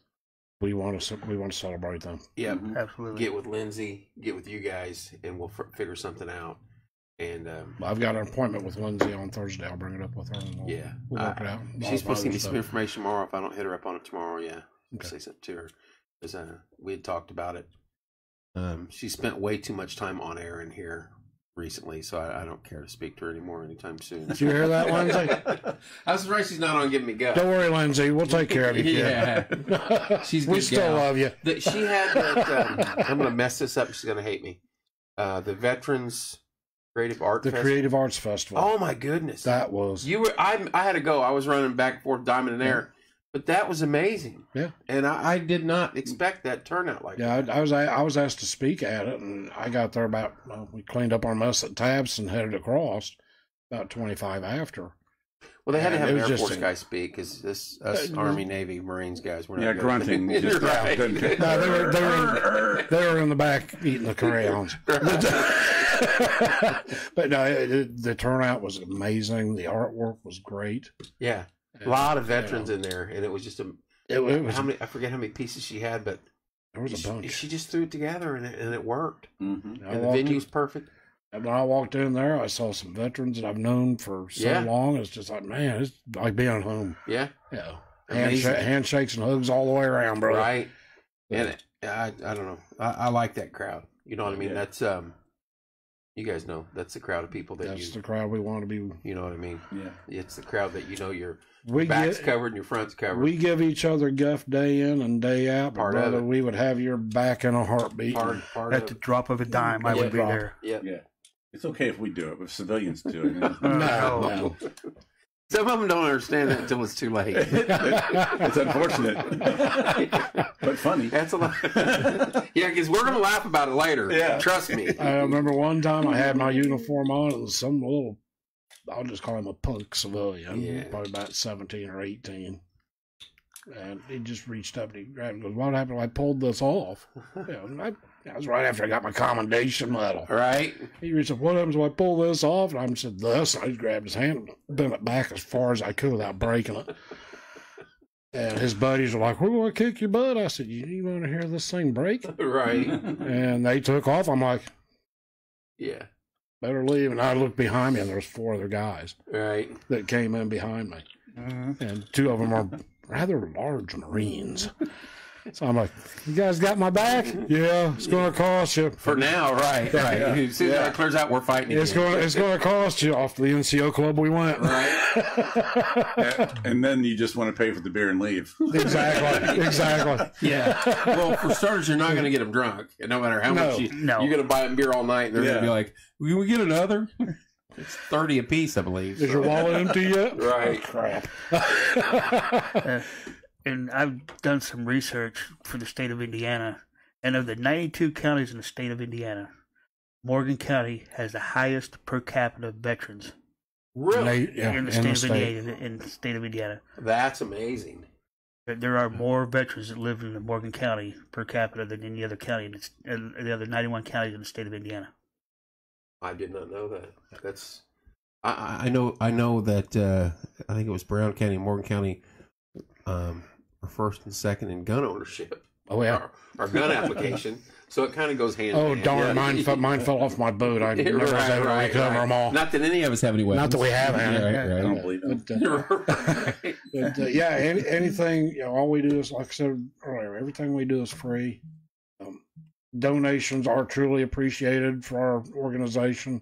we want to we want to celebrate them. Yeah, Mhm. Absolutely. get with Lindsay, get with you guys, and we'll f- figure something out. And um, I've got an appointment with Lindsay on Thursday. I'll bring it up with her. And we'll, yeah, we'll work I- it out. she's supposed to give me some information tomorrow. If I don't hit her up on it tomorrow, yeah, Okay. say something to her because uh, we had talked about it. Um, she spent way too much time on air in here recently, so I, I don't care to speak to her anymore anytime soon. Did you hear that, Lindsay? I'm surprised she's not on giving me go. Don't worry, Lindsay. We'll take care of you. Yeah. She's we still gal. love you. That she had that. Um, I'm going to mess this up. She's going to hate me. Uh, the Veterans Creative Art The Fest- Creative Arts Festival. Oh my goodness! that was You were. I. I had to go. I was running back and forth, diamond and air. But that was amazing. Yeah. And I, I did not expect that turnout like Yeah, I, I was I was asked to speak at it, and I got there about well, we cleaned up our mess at Taps and headed across about twenty five after. Well, they had to have an Air Force a- guy speak because this us Uh, Army, Navy, Marines guys were not Yeah, good. grunting just right. No, they were they were they were in the back eating the crayons. but no, it, it- the turnout was amazing. The artwork was great. yeah, a lot of veterans in there, and it was just a. It, it was how many? I forget how many pieces she had, but there was a she, bunch. she just threw it together, and it, and it worked. Mm-hmm. I and the walked in- perfect. And when I walked in there, I saw some veterans that I've known for so Yeah. long. It's just like, man, it's like being home. Yeah, Yeah. Amazing. Handshake, handshakes and hugs all the way around, bro. right. And it, I, I don't know. I, I like that crowd. You know what I mean? Yeah. That's um, you guys know that's the crowd of people that That's you, the crowd we want to be. you know what I mean. Yeah. It's the crowd that you know your We back's get, covered and your front's covered. we give each other guff day in and day out. But Part of it. we would have your back in a heartbeat. part, part At of the it. drop of a dime, I Yeah, would be drop. there. Yeah. Yeah. It's okay if we do it, but civilians do it. No, No. no. Some of them don't understand that until it's too late. it's unfortunate, but funny. That's a lot. yeah, because we're gonna laugh about it later. Yeah. trust me. I remember one time I had my uniform on, and some little, I'll just call him a punk civilian, Yeah. probably about 17 or 18. And he just reached up and he grabbed and goes, What happened if I pulled this off? You know, and I, that was right after I got my commendation medal. Right? He reached up, What happens if I pull this off? And I said, This. And I just grabbed his hand and bent it back as far as I could without breaking it. And his buddies were like, We're going to kick your butt. I said, You, you want to hear this thing break? Right. And they took off. I'm like, Yeah. better leave. And I looked behind me, and there was four other guys Right. that came in behind me, Mhm. and two of them are rather large Marines. So I'm like, "You guys got my back? Yeah, it's going to cost you. For now, right? Right. Yeah. As soon as that clears out, we're fighting. It's again. going. It's going to cost you off the NCO club we went. Right. and then you just want to pay for the beer and leave. exactly. Exactly. Yeah. Well, for starters, you're not going to get them drunk, and no matter how No. much you, No. you're going to buy them beer all night. And they're going to be like, "Can we get another?" It's thirty a piece, I believe. Is your wallet empty yet? Right. Crap. Uh, And I've done some research for the state of Indiana, and of the 92 counties in the state of Indiana, Morgan County has the highest per capita veterans Really? Nate, yeah, in the state of Indiana. In the state of Indiana, That's amazing. There- there are more veterans that live in the Morgan County per capita than any other county in the, other 91 counties in the state of Indiana. I did not know that. That's. I- I, I know. I know that. Uh, I think it was Brown County, Morgan County, um, are first and second in gun ownership. Oh yeah. Our, our gun application. So it kind of goes hand. Oh hand. darn! Yeah. Mine, fell, mine fell off my boat. I never was Right, able to right, recover them all. Not that any of us have any weapons. Not that we have any. Yeah, I right, don't right. believe it. But, uh, But uh, yeah, any, anything, you know, all we do is, like I said earlier, everything we do is free. Um, donations are truly appreciated for our organization.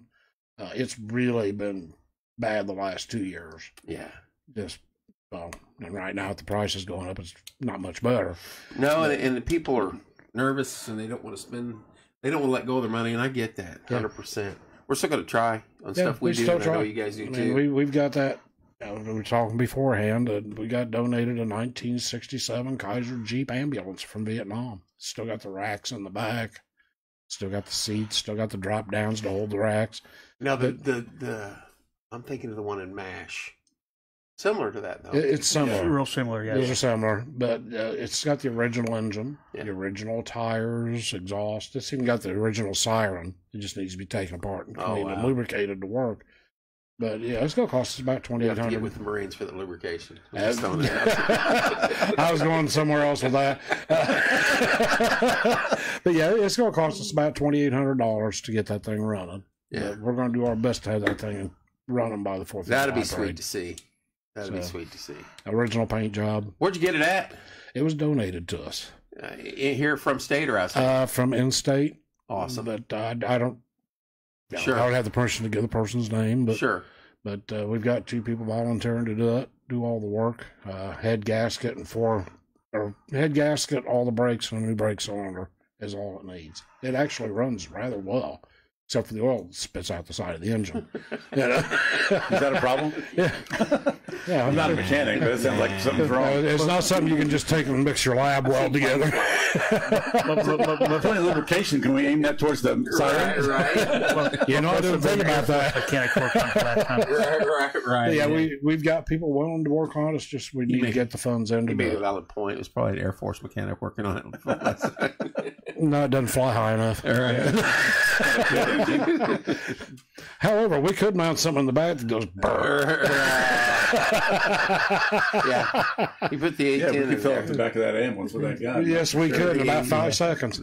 Uh, it's really been bad the last two years. yeah. Just, well, and right now, the price is going up, it's not much better. No, and, and the people are nervous and they don't want to spend. They don't want to let go of their money, and I get that, Yeah. hundred percent. We're still going to try on Yeah, stuff we, we do. still And I know you guys do I too. mean, we, we've got that. We were talking beforehand. Uh, we got donated a 1967 Kaiser Jeep ambulance from Vietnam. Still got the racks in the back. Still got the seats. Still got the drop downs to hold the racks. now the, the the I'm thinking of the one in Mash. Similar to that though. It, it's similar. Real similar, Those yeah. are similar, but uh, it's got the original engine, Yeah. the original tires, exhaust. It's even got the original siren. It just needs to be taken apart and Oh, cleaned and lubricated to work. But yeah, it's going to cost us about twenty you to get with the Marines for the lubrication. I'm Uh, just throwing it out. I was going somewhere else with that. but yeah, it's going to cost us about twenty eight hundred dollars to get that thing running. Yeah. But we're going to do our best to have that thing running by the Fourth. of That'd be sweet to see. That'd be sweet to see. Original paint job. Where'd you get it at? It was donated to us Uh, here from state or outside? uh, from in-state. awesome. But I, I don't. Sure. I don't have the permission to give the person's name, but sure. but uh, we've got two people volunteering to do it, do all the work. Uh, head gasket and four, or head gasket, all the brakes and a new brake cylinder is all it needs. It actually runs rather well, except for the oil that spits out the side of the engine. You know? Is that a problem? yeah, yeah. I'm not a mechanic, but it sounds like something's Uh, wrong. it's not something you can just take and mix your lab well together. But plenty of lubrication. Can we aim that towards the Right, siren? right, you know, I didn't think about that. Mechanic work on it last time. right, right, right. Yeah, we we've got people willing to work on it. It's just we need to get the funds in to You made a valid point. It was probably an Air Force mechanic working on it. No, it doesn't fly high enough. However, we could mount something in the back that goes brr. yeah. You put the Yeah, 18 we could fill up the back of that ambulance with that gun. yes, we could in about five Yeah. seconds.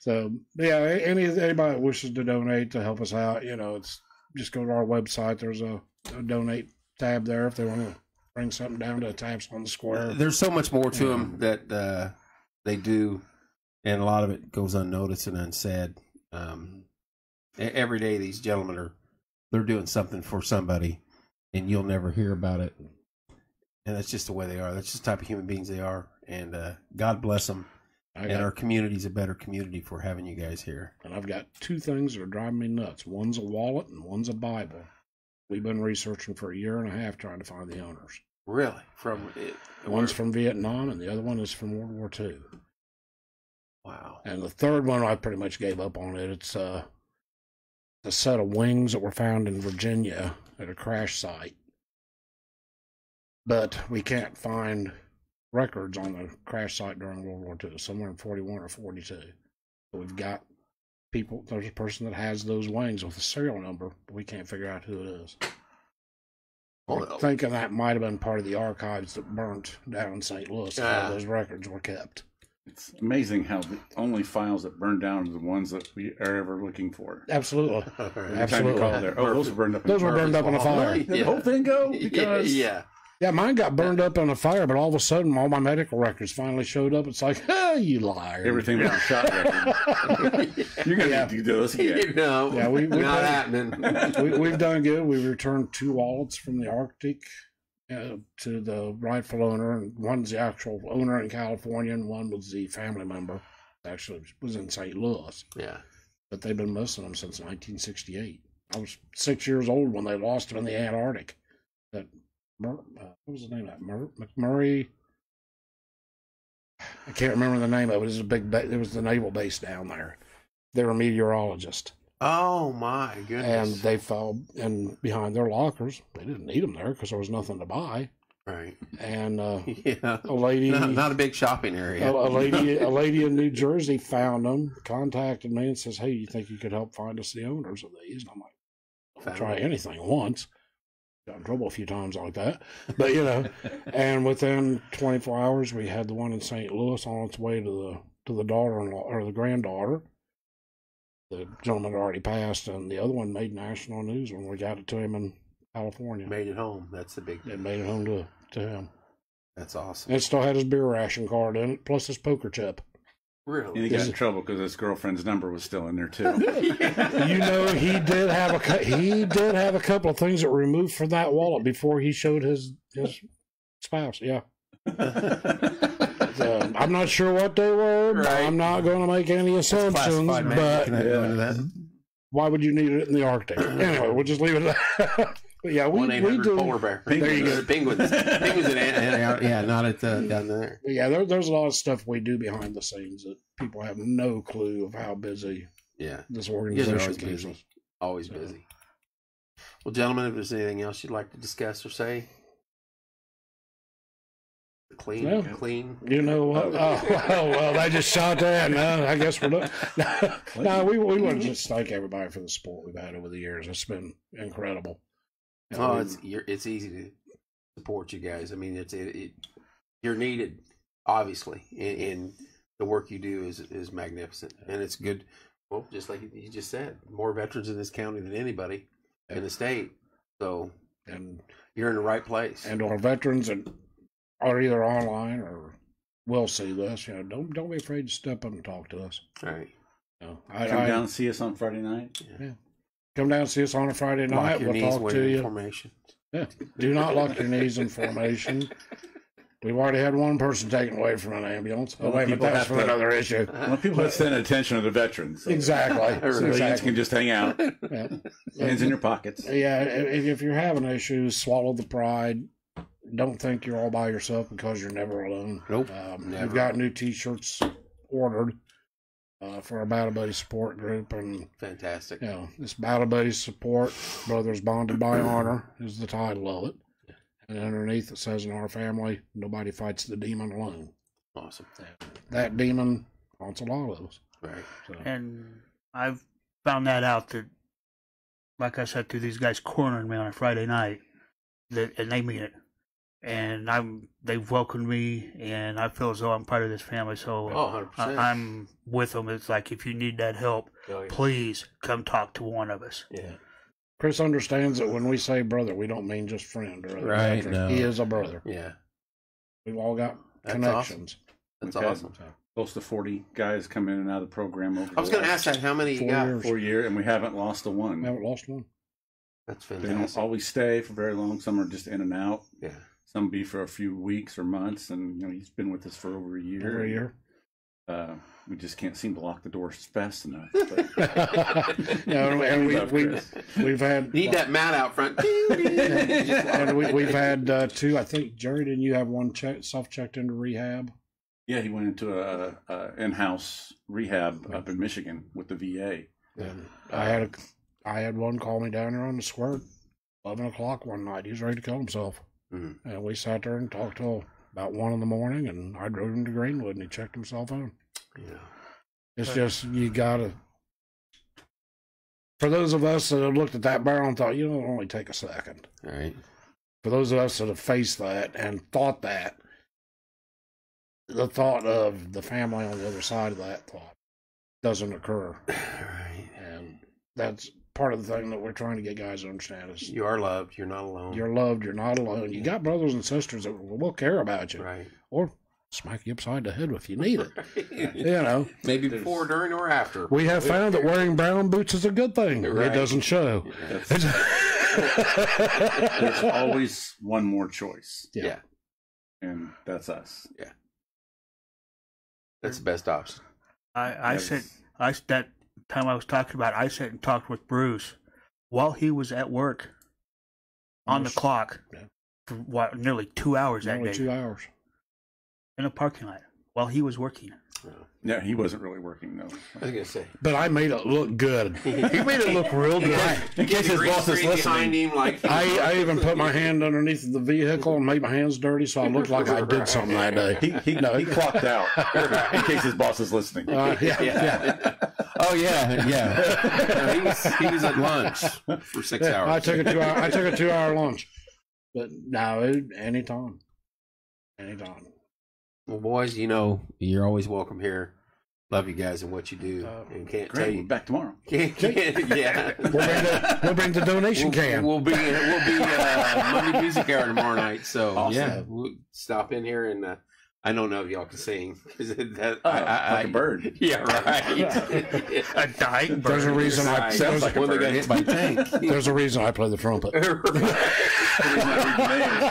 so yeah, any anybody that wishes to donate to help us out, you know, it's just go to our website. There's a, a donate tab there if they want to bring something down to the taps on the square. There's so much more to them that uh, they do, and a lot of it goes unnoticed and unsaid. Um, every day, these gentlemen are they're doing something for somebody, and you'll never hear about it. And that's just the way they are. That's just the type of human beings they are. And uh, God bless them. I And got, our community's a better community for having you guys here. and I've got two things that are driving me nuts. One's a wallet and one's a Bible. We've been researching for a year and a half trying to find the owners. Really? From it, One's from Vietnam, and the other one is from World War II. Wow. And the third one, I pretty much gave up on it. It's uh, a set of wings that were found in Virginia at a crash site. But we can't find records on the crash site during World War II, somewhere in 41 or 42. So we've got people, there's a person that has those wings with a serial number, but we can't figure out who it is. I'm Well, that might have been part of the archives that burnt down in St. Louis. where Ah. those records were kept. It's amazing how the only files that burn down are the ones that we are ever looking for. Absolutely. Every time you Absolutely. call there, oh, those were burned up. in Those were burned up in a fire. Law. Did the whole thing go? Yeah, Because yeah. Yeah, mine got burned up in a fire, but all of a sudden, all my medical records finally showed up. It's like, ah, you liar. everything was a shot record. You're gonna Yeah. need to do those again. you know, Yeah, we- we- not happening. we, we've done good. We returned two wallets from the Arctic uh, to the rightful owner, and one's the actual owner in California, and one was the family member. Actually, was in St. Louis, yeah. but they've been missing them since 1968. I was six years old when they lost them in the Antarctic. That Mur- uh, what was the name of that? Mur- McMurray. I can't remember the name of it. It was a big. Ba- it was the naval base down there. They were meteorologists, Oh my goodness! and they fell in behind their lockers. They didn't need them there because there was nothing to buy. right. And uh, Yeah. a lady, Not, not a big shopping area. a, a lady, a lady in New Jersey found them, contacted me, and says, "Hey, you think you could help find us the owners of these?" And I'm like, "I'll try anything once." Got in trouble a few times like that, but you know. and within 24 hours, we had the one in St. Louis on its way to the to the daughter-in-law or the granddaughter. The gentleman had already passed, and the other one made national news when we got it to him in California. Made it home. That's the big. It made it home to to him. That's awesome. And it still had his beer ration card in it, plus his poker chip. And Really. he got in trouble because his girlfriend's number was still in there too. You know, he did have a he did have a couple of things that were removed from that wallet before he showed his his spouse. Yeah, So, I'm not sure what they were. Right. I'm not going to make any assumptions. But Can I go into that? why would you need it in the Arctic? anyway, we'll just leave it at that. but yeah, we, One eight we do. polar bear. There you go. Penguins. Penguins in Ant- yeah, not at the, down there. Yeah, there, there's a lot of stuff we do behind the scenes that people have no clue of how busy Yeah. this You guys organization always keeps busy. us. Always busy. Well, gentlemen, if there's anything else you'd like to discuss or say, clean, Well, clean. You know what? Oh. oh, well, well, they just shot that. No, I guess we're not. No, we, we want to just thank everybody for the support we've had over the years. It's been incredible. Oh, it's you're, it's easy to support you guys. I mean, it's it, it you're needed, obviously, and, and the work you do is is magnificent, and it's good. Well, just like you just said, more veterans in this county than anybody in the state. So and you're in the right place. and our veterans that are either online or will see this, you know, don't don't be afraid to step up and talk to us. All right, You know, I, Come I- down and see us on Friday night. Come down and see us on a Friday night. We'll talk to you. Yeah. Do not lock your knees in formation. We've already had one person taken away from an ambulance. Oh, wait, but that's for to- another issue. Well, people have sent attention to the veterans. So Exactly. Civilians exactly. can just hang out, Yeah. hands in your pockets. Yeah, if, if you're having issues, swallow the pride. Don't think you're all by yourself because you're never alone. Nope, Um, never. We've got new T-shirts ordered uh, for our Battle Buddy support group, and Fantastic. you know this Battle Buddy support, Brothers Bonded by Honor, is the title of it. And underneath it says, "In our family, nobody fights the demon alone." Awesome. That demon haunts a lot of us. Right. So, And I've found that out that, like I said, through these guys cornering me on a Friday night, that and they mean it. And I'm they've welcomed me, and I feel as though I'm part of this family. So Oh, uh, 100 I, percent. I'm with them. It's like if you need that help, Oh, yeah. please come talk to one of us. yeah. Chris understands that when we say brother, we don't mean just friend or other Right, no. He is a brother. Yeah. We've all got That's connections. That's Okay. awesome. Close to 40 guys come in and out of the program over I was going to ask that. How many you Four got? years. four year, and we haven't lost a We one. haven't lost one. That's fantastic. They don't always stay for very long. Some are just in and out. Yeah. Some be for a few weeks or months, and you know he's been with us for over a year. Every year. Uh, we just can't seem to lock the doors fast enough. But no, and we, we, we have had Need that mat out front. and we, we've had uh, two. I think Jerry, didn't you have one check, self checked into rehab? yeah, he went into a, a in-house rehab up in Michigan with the VA. And I had a, I had one call me down there on the squirt, eleven o'clock one night. He was ready to kill himself, Mhm. and we sat there and talked till about one in the morning. And I drove him to Greenwood, and he checked himself out. Yeah. It's just you gotta. For those of us that have looked at that barrel and thought, you know, it'll only take a second. All right. For those of us that have faced that and thought that, the thought of the family on the other side of that thought doesn't occur, All right. and that's part of the thing that we're trying to get guys to understand is You are loved. You're not alone. you're loved, you're not alone. You got brothers and sisters that will care about you, right. or smack you upside the head if you need it. You know, Maybe There's- before, during, or after. we have found that wearing brown boots is a good thing. Right. It doesn't show. That's, there's always one more choice, Yeah. Yeah. and that's us. Yeah. That's the best option. I I That's- said I that time I was talking about. I sat and talked with Bruce while he was at work on the clock yeah. for what nearly two hours that Only day two hours. in a parking lot while he was working. Yeah, he wasn't really working though. I was going to say. But I made it look good. He made it look real good. In case his boss is listening, him, like I, I even put my hand underneath the vehicle and made my hands dirty so I looked like I did something that day. he, he, No. he clocked out. in case his boss is listening. Uh, yeah, yeah. yeah. Oh yeah, yeah. No, he was he was at lunch for six Yeah, hours. I took a two hour I took a two hour lunch. But no, it, anytime. Anytime. Well, boys, you know you're always welcome here. Love you guys and what you do, Uh, and can't Great, tell we're you. back tomorrow. Can't, can't, yeah, We'll bring the, we'll bring the donation we'll, can. We'll be we'll be uh, Monday Music Hour tomorrow night. So Awesome. yeah, we'll stop in here and uh, I don't know if y'all can sing. Is it that Oh, I, I, like a I- bird. Yeah, right. A dying bird. There's a reason I Right. Sounds like a when they got bird. hit by a tank. there's a reason I play the trumpet. I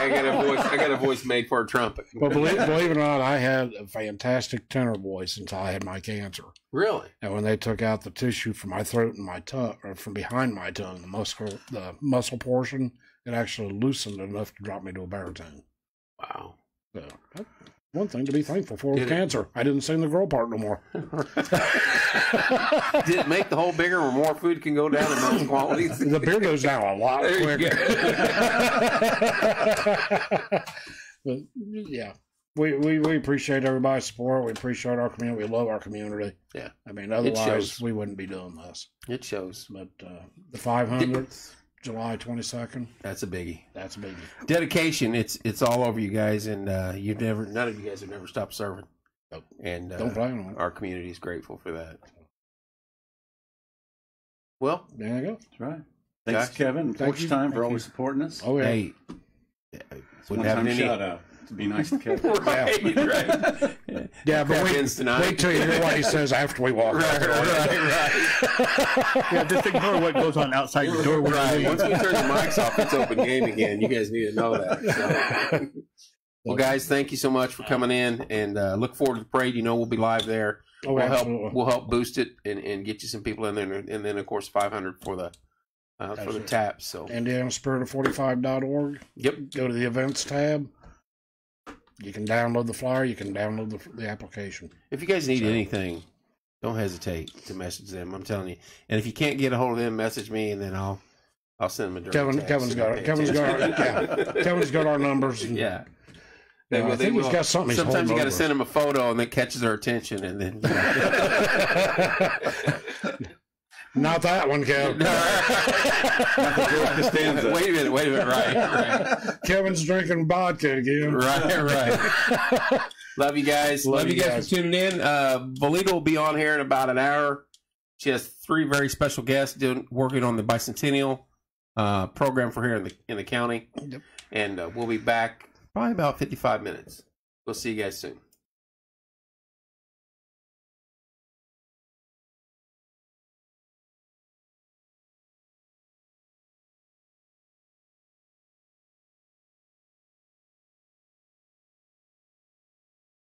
got a voice. I got a voice made for a trumpet. Well, believe, believe it or not, I had a fantastic tenor voice until I had my cancer. Really? And when they took out the tissue from my throat and my tongue, or from behind my tongue, the muscle, the muscle portion, it actually loosened enough to drop me to a baritone. Wow. So, that's one thing to be thankful for with it- cancer. I didn't sing the girl part no more. Did it make the hole bigger where more food can go down in those qualities? the beer goes down a lot There you quicker. but yeah, we, we we appreciate everybody's support. We appreciate our community. We love our community. Yeah. I mean, shows. otherwise we wouldn't be doing this. It shows. But uh, the 500th, July 22nd, That's a biggie. that's a big. Dedication. It's it's all over you guys, and uh, you've never none of you guys have never stopped serving. Nope. And uh, Don't blame them. our community is grateful for that. Well, There you go. That's right. Thanks, Josh? Kevin. Thank Porch you. time for Thank always supporting us. Oh yeah. hey, One wouldn't have time any. shout out to be nice to Kevin. right, right. Yeah, but wait, tonight. wait till you hear what he says after we walk out Right, right, right. Yeah, just ignore what goes on outside your door. Right. Once we turn the mics off, it's open game again. You guys need to know that. So. Well, guys, thank you so much for coming in, and uh, look forward to the parade. You know, we'll be live there. Oh, we'll help. absolutely. We'll help boost it and, and get you some people in there, and then of course 500 for the uh, for the Absolutely. taps. So, IndianaSpirit45.org. yep, Go to the events tab. You can download the flyer. You can download the, the application. if you guys need So- anything, don't hesitate to message them. I'm telling you. And if you can't get a hold of them, message me, and then I'll I'll send them a direct Kevin, text Kevin's and got I'll it. Kevin's got our, yeah. Kevin's got our numbers. And, yeah. Uh, you know, will- I think he's will. got something. Sometimes you got to send them a photo, and that catches their attention, and then. over. Not that one, Kevin. Costanza. wait a minute, wait a minute, right, right, Kevin's drinking vodka again. right, right. Love you guys. Love, you guys, for tuning in. Uh, Valita will be on here in about an hour. She has three very special guests doing working on the bicentennial uh, program for here in the in the county, Yep. and uh, we'll be back probably about fifty five minutes. We'll see you guys soon.